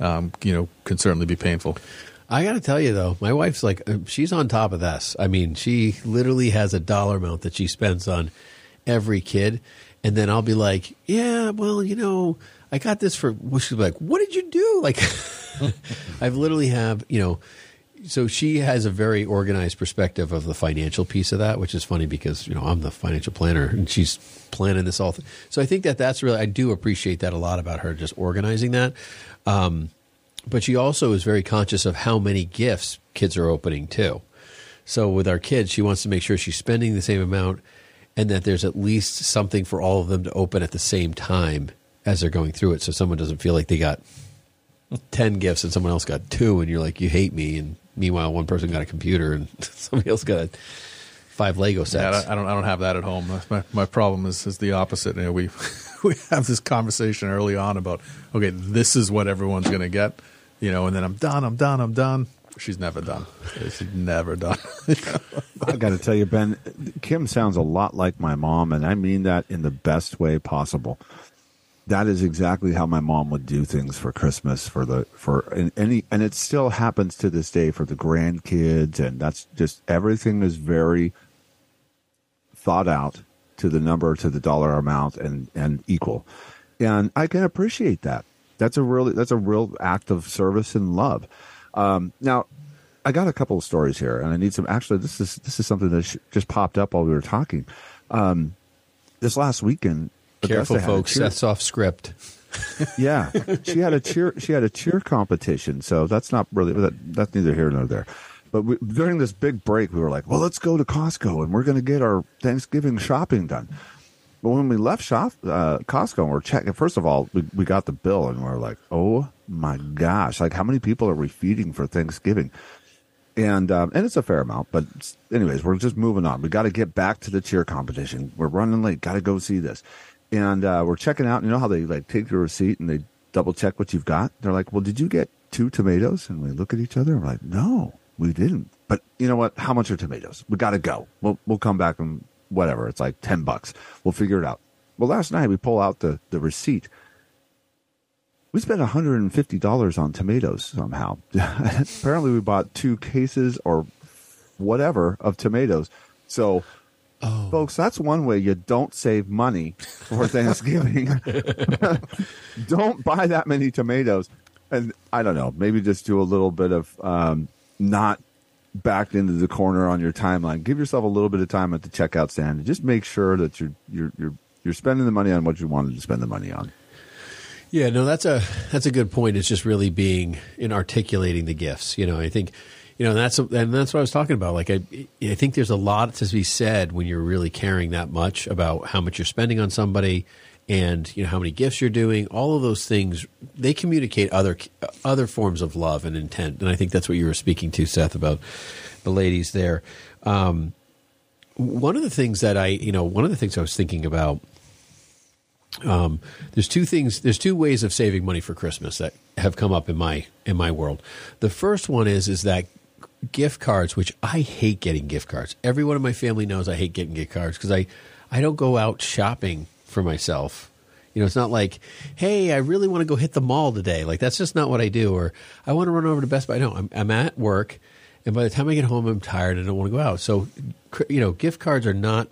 Speaker 4: um, you know, can certainly be painful.
Speaker 3: I got to tell you though, my wife's like uh, she's on top of this. I mean, she literally has a dollar amount that she spends on every kid, and then I'll be like, "Yeah, well, you know, I got this for." Well, she's like, "What did you do?" Like, I've literally have you know. So she has a very organized perspective of the financial piece of that, which is funny because you know I'm the financial planner and she's planning this all. Th- so I think that that's really I do appreciate that a lot about her, just organizing that. Um, but she also is very conscious of how many gifts kids are opening too. So with our kids, she wants to make sure she's spending the same amount and that there's at least something for all of them to open at the same time as they're going through it so someone doesn't feel like they got 10 gifts and someone else got two and you're like you hate me and meanwhile one person got a computer and somebody else got a, five lego sets
Speaker 4: yeah, I, don't i don't have that at home my, my problem is, is the opposite you know, we we have this conversation early on about okay this is what everyone's going to get you know and then i'm done i'm done i'm done she's never done. She's never done.
Speaker 2: I got to tell you, Ben, Kim sounds a lot like my mom, and I mean that in the best way possible. That is exactly how my mom would do things for Christmas for the for any and it still happens to this day for the grandkids and that's just everything is very thought out to the number to the dollar amount and and equal. And I can appreciate that. That's a really that's a real act of service and love. Um, now, I got a couple of stories here, and I need some. Actually, this is this is something that just popped up while we were talking. Um, this last weekend,
Speaker 3: careful, folks. That's off script.
Speaker 2: yeah, she had a cheer. She had a cheer competition, so that's not really that, that's neither here nor there. But we, during this big break, we were like, "Well, let's go to Costco, and we're going to get our Thanksgiving shopping done." But when we left shop, uh, Costco and we're checking, first of all, we, we got the bill and we're like, oh my gosh, like how many people are we feeding for Thanksgiving? And um, and it's a fair amount, but anyways, we're just moving on. We got to get back to the cheer competition. We're running late. Got to go see this, and uh, we're checking out. You know how they like take your receipt and they double check what you've got. They're like, "Well, did you get two tomatoes?" And we look at each other and we're like, "No, we didn't." But you know what? How much are tomatoes? We got to go. We'll we'll come back and whatever. It's like 10 bucks. We'll figure it out. Well, last night we pull out the, the receipt. We spent $150 on tomatoes somehow. Apparently, we bought two cases or whatever of tomatoes. So, oh. folks, that's one way you don't save money for Thanksgiving. don't buy that many tomatoes. And I don't know, maybe just do a little bit of um, not backed into the corner on your timeline. Give yourself a little bit of time at the checkout stand and just make sure that you're you're you're you're spending the money on what you wanted to spend the money on.
Speaker 3: Yeah, no, that's a that's a good point. It's just really being in articulating the gifts. You know, I think, you know, and that's and that's what I was talking about. Like, I I think there's a lot to be said when you're really caring that much about how much you're spending on somebody, and you know how many gifts you're doing. All of those things they communicate other other forms of love and intent. And I think that's what you were speaking to, Seth, about the ladies there. Um, one of the things that I, you know, one of the things I was thinking about. Um, there's two things. There's two ways of saving money for Christmas that have come up in my in my world. The first one is is that gift cards, which I hate getting gift cards. Everyone in my family knows I hate getting gift cards because I I don't go out shopping for myself. You know, it's not like, hey, I really want to go hit the mall today. Like that's just not what I do. Or I want to run over to Best Buy. No, I'm, I'm at work, and by the time I get home, I'm tired. And I don't want to go out. So, you know, gift cards are not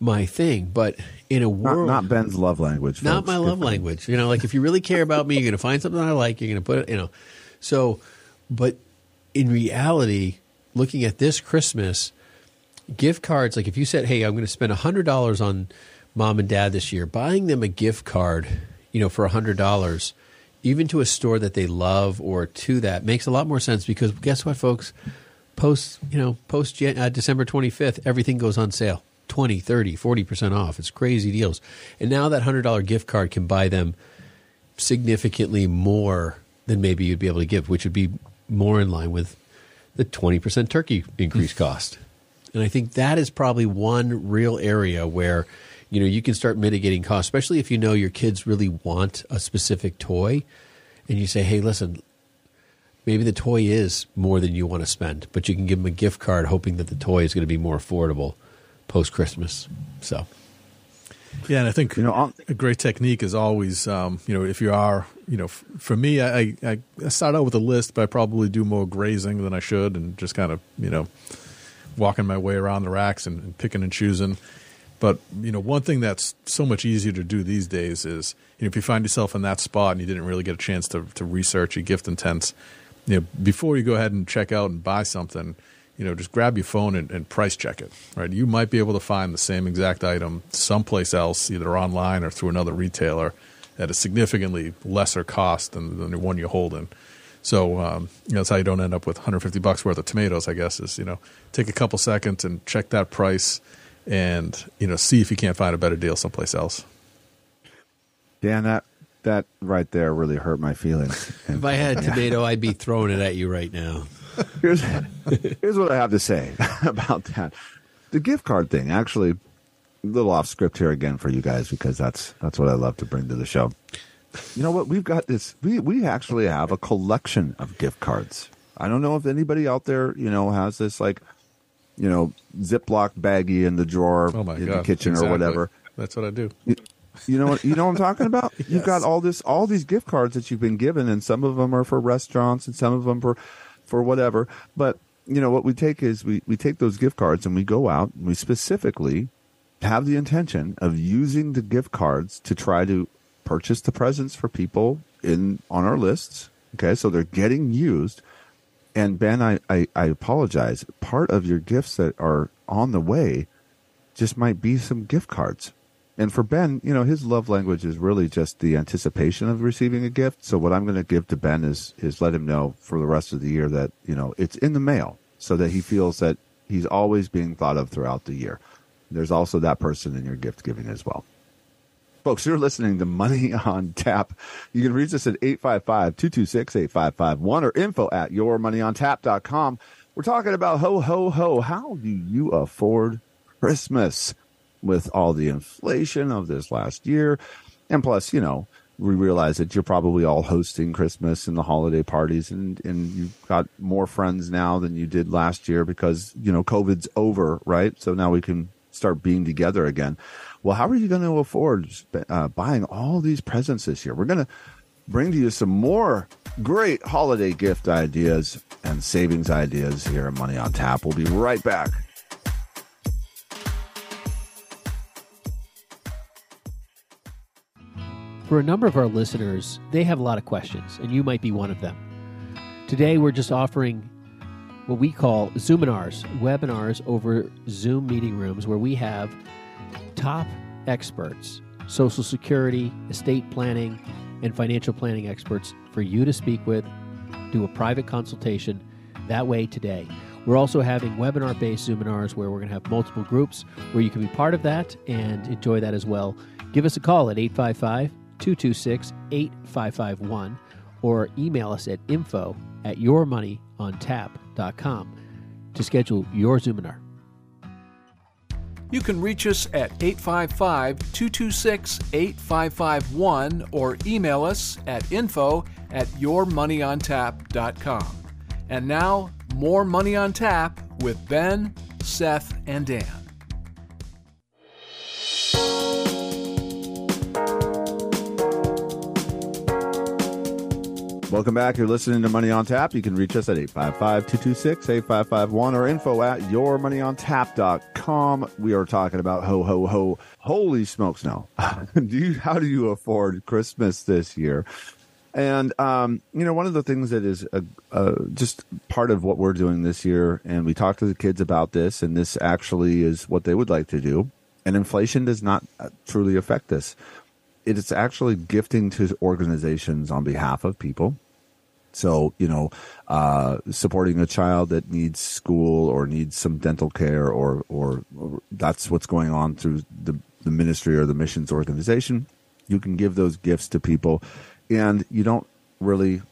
Speaker 3: my thing. But in a world,
Speaker 2: not, not Ben's love language,
Speaker 3: not my love language. You know, like if you really care about me, you're going to find something I like. You're going to put it. You know, so, but in reality, looking at this Christmas, gift cards. Like if you said, hey, I'm going to spend hundred dollars on mom and dad this year, buying them a gift card, you know, for a hundred dollars, even to a store that they love or to that makes a lot more sense because guess what, folks? post you know post uh, December 25th, everything goes on sale. 20, 30, 40% off. It's crazy deals. And now that $100 gift card can buy them significantly more than maybe you'd be able to give, which would be more in line with the 20% turkey increase mm. cost. And I think that is probably one real area where you know you can start mitigating costs, especially if you know your kids really want a specific toy and you say, "Hey, listen, maybe the toy is more than you want to spend, but you can give them a gift card hoping that the toy is going to be more affordable post Christmas." So
Speaker 4: yeah, and I think you know a great technique is always, um, you know, if you are, you know, f- for me, I, I, I start out with a list, but I probably do more grazing than I should, and just kind of, you know, walking my way around the racks and, and picking and choosing. But you know, one thing that's so much easier to do these days is, you know, if you find yourself in that spot and you didn't really get a chance to to research your gift intents, you know, before you go ahead and check out and buy something you know, just grab your phone and, and, price check it. Right, you might be able to find the same exact item someplace else, either online or through another retailer, at a significantly lesser cost than, than the one you're holding. So um, you know, that's how you don't end up with 150 bucks worth of tomatoes. I guess is you know, take a couple seconds and check that price, and you know, see if you can't find a better deal someplace else.
Speaker 2: Dan, that that right there really hurt my feelings.
Speaker 3: if I had a tomato, I'd be throwing it at you right now
Speaker 2: here's here's what I have to say about that. The gift card thing, actually, a little off script here again for you guys because that's that's what I love to bring to the show. You know what? We've got this. We we actually have a collection of gift cards. I don't know if anybody out there, you know, has this like, you know, Ziploc baggie in the drawer
Speaker 4: oh
Speaker 2: in
Speaker 4: God.
Speaker 2: the kitchen
Speaker 4: exactly.
Speaker 2: or whatever.
Speaker 4: That's what I do.
Speaker 2: You, you know what you know what I'm talking about? yes. You've got all this all these gift cards that you've been given and some of them are for restaurants and some of them for for whatever. But you know what we take is we, we take those gift cards and we go out and we specifically have the intention of using the gift cards to try to purchase the presents for people in on our lists. Okay, so they're getting used. And Ben, I, I, I apologize. Part of your gifts that are on the way just might be some gift cards. And for Ben, you know, his love language is really just the anticipation of receiving a gift. So what I'm going to give to Ben is is let him know for the rest of the year that, you know, it's in the mail so that he feels that he's always being thought of throughout the year. There's also that person in your gift giving as well. Folks, you're listening to Money on Tap. You can reach us at 855-226-8551 or info at yourmoneyontap.com. We're talking about ho, ho, ho. How do you afford Christmas? With all the inflation of this last year. And plus, you know, we realize that you're probably all hosting Christmas and the holiday parties and, and you've got more friends now than you did last year because, you know, COVID's over, right? So now we can start being together again. Well, how are you going to afford uh, buying all these presents this year? We're going to bring to you some more great holiday gift ideas and savings ideas here at Money on Tap. We'll be right back.
Speaker 6: For a number of our listeners, they have a lot of questions, and you might be one of them. Today, we're just offering what we call Zoominars, webinars over Zoom meeting rooms where we have top experts, Social Security, estate planning, and financial planning experts for you to speak with, do a private consultation that way today. We're also having webinar based Zoominars where we're going to have multiple groups where you can be part of that and enjoy that as well. Give us a call at 855 226 8551 or email us at info at yourmoneyontap.com to schedule your Zoominar.
Speaker 5: You can reach us at 855 226 8551 or email us at info at yourmoneyontap.com. And now, more Money on Tap with Ben, Seth, and Dan.
Speaker 2: Welcome back. You're listening to Money on Tap. You can reach us at 855-226-8551 or info at yourmoneyontap.com. We are talking about ho, ho, ho. Holy smokes now. do you, how do you afford Christmas this year? And, um, you know, one of the things that is just part of what we're doing this year, and we talk to the kids about this, and this actually is what they would like to do. And inflation does not uh, truly affect this. It is actually gifting to organizations on behalf of people So, you know, uh, supporting a child that needs school or needs some dental care or, or, or that's what's going on through the, the ministry or the missions organization. You can give those gifts to people and you don't really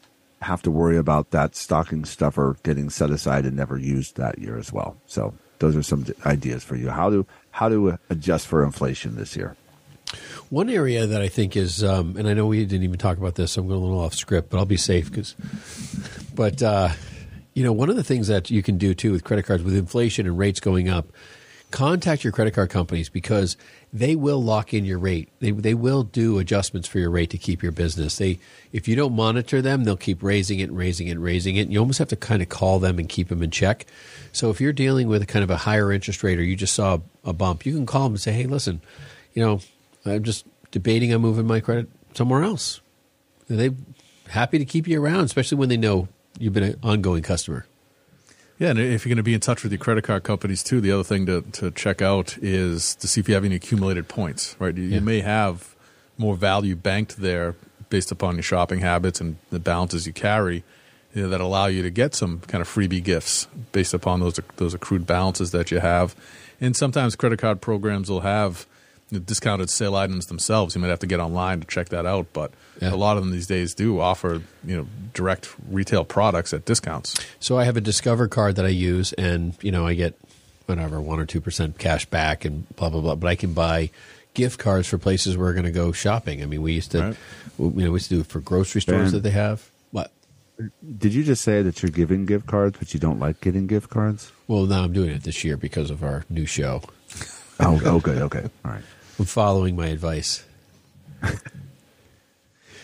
Speaker 2: have to worry about that stocking stuffer getting set aside and never used that year as well. So those are some ideas for you. How to, how to adjust for inflation this year.
Speaker 3: One area that I think is, um, and I know we didn't even talk about this, so I'm going a little off script, but I'll be safe because, but, uh, you know, one of the things that you can do too with credit cards, with inflation and rates going up, contact your credit card companies because they will lock in your rate. They, they will do adjustments for your rate to keep your business. They, if you don't monitor them, they'll keep raising it and raising it and raising it. And you almost have to kind of call them and keep them in check. So if you're dealing with a kind of a higher interest rate or you just saw a bump, you can call them and say, hey, listen, you know, I'm just debating on moving my credit somewhere else. And they happy to keep you around, especially when they know you've been an ongoing customer.
Speaker 4: Yeah, and if you're going to be in touch with your credit card companies too, the other thing to, to check out is to see if you have any accumulated points. Right, you,
Speaker 3: Yeah.
Speaker 4: you may have more value banked there based upon your shopping habits and the balances you carry you know, that allow you to get some kind of freebie gifts based upon those those accrued balances that you have. And sometimes credit card programs will have discounted sale items themselves. You might have to get online to check that out, but
Speaker 3: Yeah.
Speaker 4: a lot of them these days do offer you know direct retail products at discounts.
Speaker 3: So I have a Discover card that I use, and you know I get whatever one or two percent cash back, and blah blah blah. But I can buy gift cards for places we're going to go shopping. I mean, we used to,
Speaker 4: Right.
Speaker 3: you know, we used to do it for grocery stores
Speaker 2: Ben.
Speaker 3: that they have. What?
Speaker 2: Did you just say that you're giving gift cards, but you don't like getting gift cards?
Speaker 3: Well, now I'm doing it this year because of our new show.
Speaker 2: Oh, okay. Okay. All right.
Speaker 3: I'm following my advice.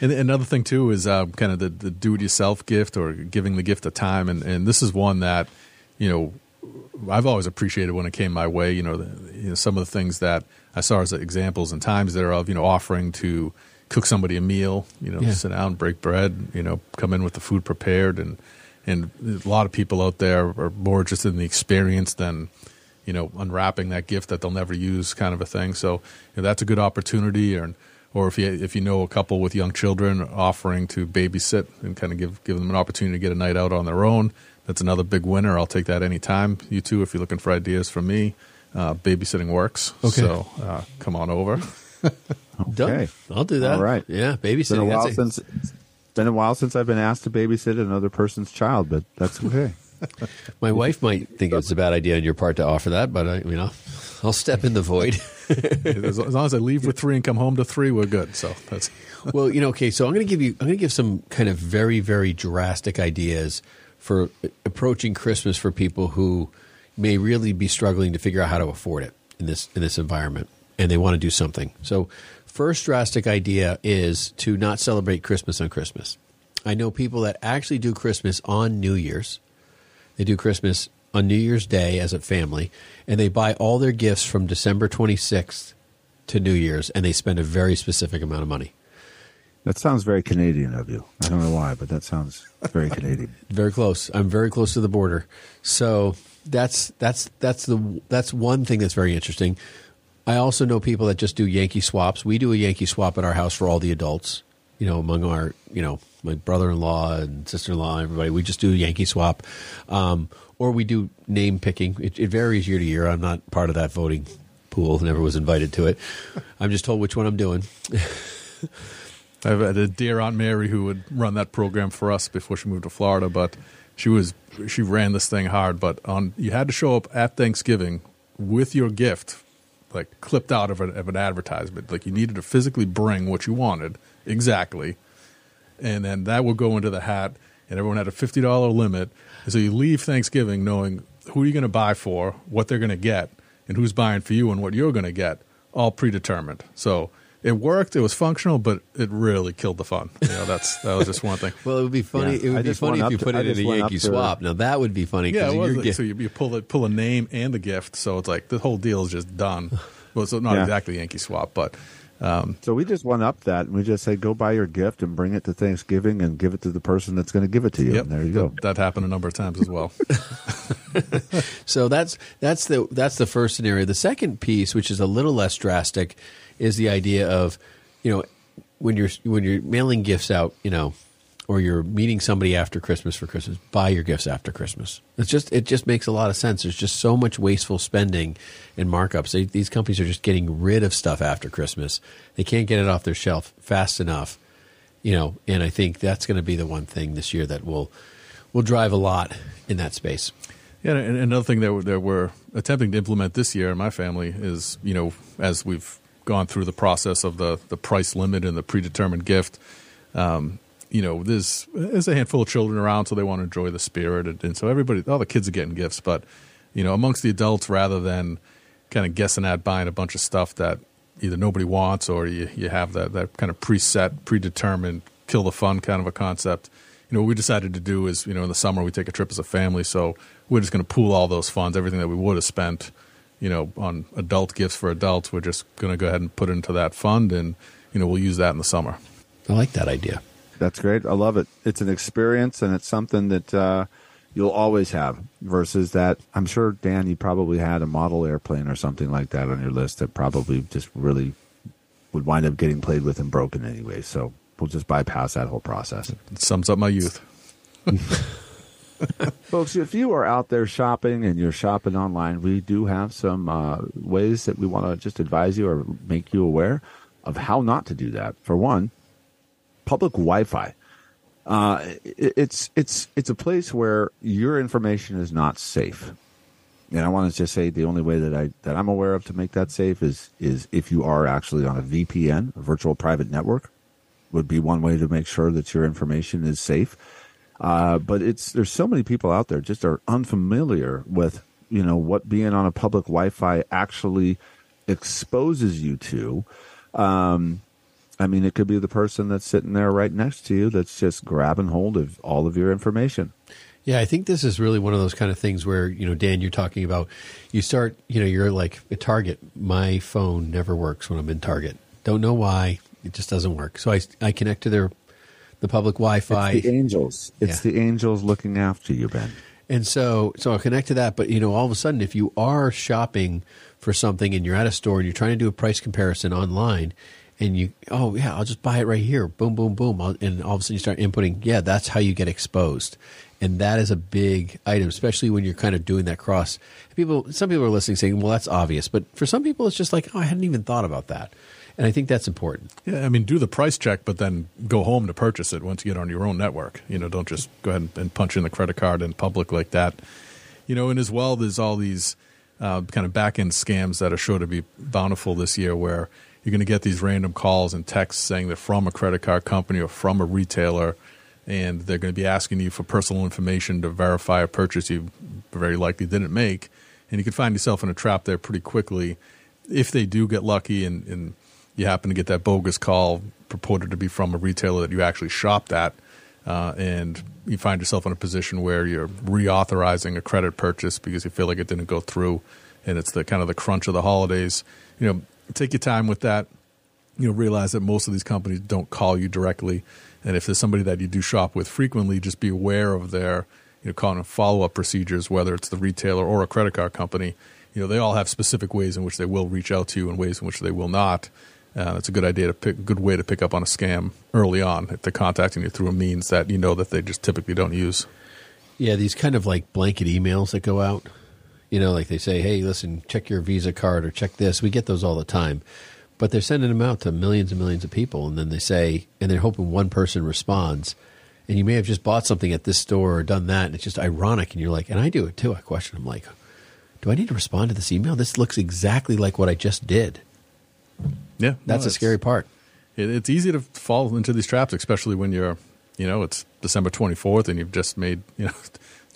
Speaker 4: And another thing too is uh, kind of the, the do-it-yourself gift or giving the gift of time, and, and this is one that you know I've always appreciated when it came my way. You know, the, you know some of the things that I saw as examples and times thereof. You know, offering to cook somebody a meal. You know,
Speaker 3: Yeah.
Speaker 4: sit down, break bread. You know, come in with the food prepared, and and a lot of people out there are more interested in the experience than you know unwrapping that gift that they'll never use, kind of a thing. So you know, that's a good opportunity, or or if you if you know a couple with young children, offering to babysit and kind of give give them an opportunity to get a night out on their own. That's another big winner. I'll take that anytime. You too, if you're looking for ideas from me, uh, babysitting works.
Speaker 3: Okay.
Speaker 4: So uh, come on over.
Speaker 3: Done.
Speaker 2: Okay.
Speaker 3: I'll do that.
Speaker 2: All right.
Speaker 3: Yeah,
Speaker 2: It's been a
Speaker 3: babysitting.
Speaker 2: while
Speaker 3: a-
Speaker 2: since it's been a while since I've been asked to babysit another person's child, but that's okay.
Speaker 3: my wife might think it's a bad idea on your part to offer that, but I, you know, I'll step in the void.
Speaker 4: as, long as I leave with three and come home to three, we're good. So that's
Speaker 3: well, you know, okay, so I'm going to give you, I'm going to give some kind of very, very drastic ideas for approaching Christmas for people who may really be struggling to figure out how to afford it in this in this environment, and they want to do something. So, first drastic idea is to not celebrate Christmas on Christmas. I know people that actually do Christmas on New Year's. They do Christmas on New Year's Day as a family, and they buy all their gifts from December 26th to New Year's, and they spend a very specific amount of money.
Speaker 2: That sounds very Canadian of you. I don't know why, but that sounds very Canadian.
Speaker 3: Very close. I'm very close to the border. So that's that's that's the that's one thing that's very interesting. I also know people that just do Yankee swaps. We do a Yankee swap at our house for all the adults. You know, among our you know my brother-in-law and sister-in-law, everybody. We just do Yankee swap, um, or we do name picking. It, it varies year to year. I'm not part of that voting pool. Never was invited to it. I'm just told which one I'm doing.
Speaker 4: I've had a dear Aunt Mary who would run that program for us before she moved to Florida, but she was she ran this thing hard. But on you had to show up at Thanksgiving with your gift, like clipped out of, a, of an advertisement. Like you needed to physically bring what you wanted exactly, and then that would go into the hat. And everyone had a fifty dollar limit, and so you leave Thanksgiving knowing who you're going to buy for, what they're going to get, and who's buying for you, and what you're going to get, all predetermined. So it worked. It was functional, but it really killed the fun. You know, that's that was just one thing.
Speaker 3: Well, it would be funny.
Speaker 2: Yeah,
Speaker 3: it
Speaker 2: I
Speaker 3: would be funny if you
Speaker 2: up to-
Speaker 3: put
Speaker 2: I
Speaker 3: it in a
Speaker 2: went up
Speaker 3: Yankee
Speaker 2: to-
Speaker 3: swap. Now that would be funny
Speaker 4: Yeah,
Speaker 3: because
Speaker 4: it was
Speaker 3: your
Speaker 4: like- so you, you pull it, pull a name and the gift. So it's like the whole deal is just done. Well, so not
Speaker 2: Yeah.
Speaker 4: exactly Yankee swap, but Um,
Speaker 2: so we just went up that and we just said, go buy your gift and bring it to Thanksgiving and give it to the person that's going to give it to you.
Speaker 4: yep,
Speaker 2: And there you go.
Speaker 4: That, that happened a number of times as well.
Speaker 3: So that's that's the that's the first scenario. The second piece, which is a little less drastic, is the idea of, you know, when you're when you're mailing gifts out, you know, or you're meeting somebody after Christmas for Christmas, buy your gifts after Christmas. It's just it just makes a lot of sense. There's just so much wasteful spending and markups. They, these companies are just getting rid of stuff after Christmas. They can't get it off their shelf fast enough, you know. And I think that's going to be the one thing this year that will will drive a lot in that space.
Speaker 4: Yeah, and another thing that we're, that we're attempting to implement this year in my family is, you know, as we've gone through the process of the the price limit and the predetermined gift. Um, you know, there's there's a handful of children around, so they want to enjoy the spirit, and, and, so everybody, all the kids are getting gifts. But you know, amongst the adults, rather than kind of guessing at buying a bunch of stuff that either nobody wants or you you have that that kind of preset, predetermined, kill the fun kind of a concept. You know, what we decided to do is, you know, in the summer we take a trip as a family, so we're just going to pool all those funds, everything that we would have spent, you know, on adult gifts for adults. We're just going to go ahead and put into that fund, and you know, we'll use that in the summer.
Speaker 3: I like that idea.
Speaker 2: That's great. I love it. It's an experience, and it's something that uh, you'll always have. Versus that, I'm sure Dan, you probably had a model airplane or something like that on your list that probably just really would wind up getting played with and broken anyway. So we'll just bypass that whole process.
Speaker 4: It sums up my youth.
Speaker 2: Folks, if you are out there shopping and you're shopping online, we do have some uh, ways that we want to just advise you or make you aware of how not to do that. For one, public Wi-Fi. Uh, it's it's it's a place where your information is not safe. And I want to just say the only way that I that I'm aware of to make that safe is is if you are actually on a VPN, a virtual private network, would be one way to make sure that your information is safe. Uh, but it's there's so many people out there just are unfamiliar with you know what being on a public Wi-Fi actually exposes you to. Um, I mean, it could be the person that's sitting there right next to you that's just grabbing hold of all of your information.
Speaker 3: Yeah, I think this is really one of those kind of things where, you know, Dan, you're talking about you start, you know, you're like a Target. My phone never works when I'm in Target. Don't know why. It just doesn't work. So I, I connect to their the public Wi-Fi.
Speaker 2: It's the angels. It's yeah. the angels looking after you, Ben.
Speaker 3: And so, so I'll connect to that. But you know, all of a sudden, if you are shopping for something and you're at a store and you're trying to do a price comparison online, and you oh yeah i'll just buy it right here. Boom boom boom. And all of a sudden you start inputting. Yeah that's how you get exposed. And that is a big item especially when you're kind of doing that cross. People some people are listening saying well that's obvious. But for some people it's just like oh i hadn't even thought about that. And i think that's important.
Speaker 4: Yeah i mean do the price check but then go home to purchase it once you get on your own network. You know don't just go ahead and punch in the credit card in public like that. You know and as well there's all these uh, kind of back end scams that are sure to be bountiful this year where you're going to get these random calls and texts saying they're from a credit card company or from a retailer, and they're going to be asking you for personal information to verify a purchase you very likely didn't make. And you can find yourself in a trap there pretty quickly if they do get lucky and, and you happen to get that bogus call purported to be from a retailer that you actually shopped at. Uh, and you find yourself in a position where you're reauthorizing a credit purchase because you feel like it didn't go through, and it's the kind of the crunch of the holidays. You know, take your time with that. You know, realize that most of these companies don't call you directly, and if there's somebody that you do shop with frequently, just be aware of their you know calling follow up procedures, whether it's the retailer or a credit card company. You know, they all have specific ways in which they will reach out to you and ways in which they will not. Uh, it's a good idea to pick, a good way to pick up on a scam early on if they're contacting you through a means that you know that they just typically don't use.
Speaker 3: Yeah, these kind of like blanket emails that go out. You know, like they say, hey, listen, check your Visa card or check this. We get those all the time. But they're sending them out to millions and millions of people. And then they say, and they're hoping one person responds. And you may have just bought something at this store or done that. And it's just ironic. And you're like, and I do it too. I question, I'm like, do I need to respond to this email? This looks exactly like what I just did.
Speaker 4: Yeah.
Speaker 3: That's no, the scary part.
Speaker 4: It, it's easy to fall into these traps, especially when you're, you know, it's December 24th and you've just made, you know,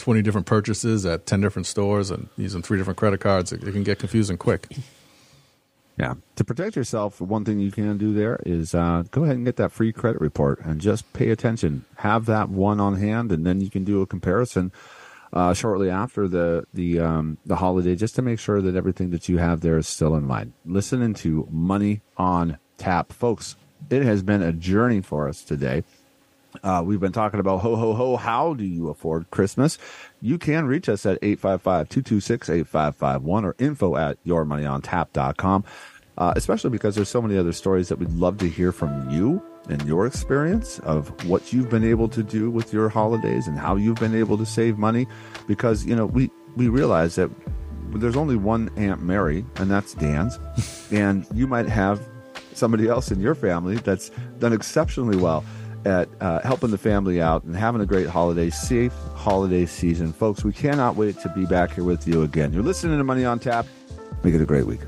Speaker 4: 20 different purchases at 10 different stores and using three different credit cards, it, it can get confusing quick.
Speaker 2: Yeah. To protect yourself, one thing you can do there is uh, go ahead and get that free credit report and just pay attention. Have that one on hand, and then you can do a comparison uh, shortly after the the um, the holiday, just to make sure that everything that you have there is still in line. Listening to Money on Tap, folks. It has been a journey for us today. Uh, we've been talking about ho, ho, ho. How do you afford Christmas? You can reach us at 855 226 8551 or info at yourmoneyontap.com, uh, especially because there's so many other stories that we'd love to hear from you and your experience of what you've been able to do with your holidays and how you've been able to save money because you know we we realize that there's only one Aunt Mary, and that's Dan's. and you might have somebody else in your family that's done exceptionally well at uh, helping the family out and having a great holiday, safe holiday season. Folks, we cannot wait to be back here with you again. You're listening to Money on Tap. Make it a great week.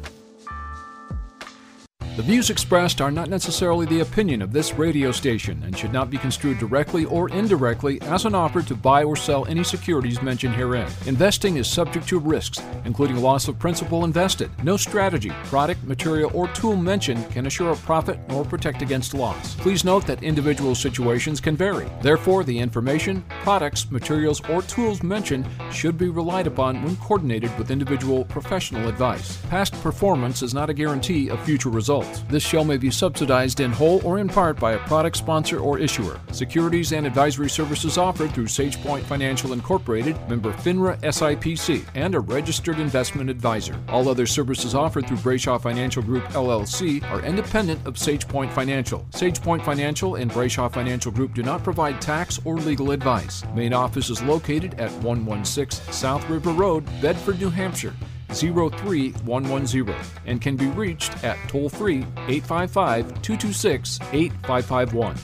Speaker 5: The views expressed are not necessarily the opinion of this radio station and should not be construed directly or indirectly as an offer to buy or sell any securities mentioned herein. Investing is subject to risks, including loss of principal invested. No strategy, product, material, or tool mentioned can assure a profit or protect against loss. Please note that individual situations can vary. Therefore, the information, products, materials, or tools mentioned should be relied upon when coordinated with individual professional advice. Past performance is not a guarantee of future results. This show may be subsidized in whole or in part by a product sponsor or issuer. Securities and advisory services offered through SagePoint Financial Incorporated, member FINRA SIPC, and a registered investment advisor. All other services offered through Brayshaw Financial Group LLC are independent of SagePoint Financial. SagePoint Financial and Brayshaw Financial Group do not provide tax or legal advice. Main office is located at 116 South River Road, Bedford, New Hampshire. 03110 and can be reached at toll free 855 226 8551.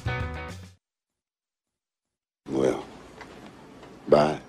Speaker 5: Well, bye.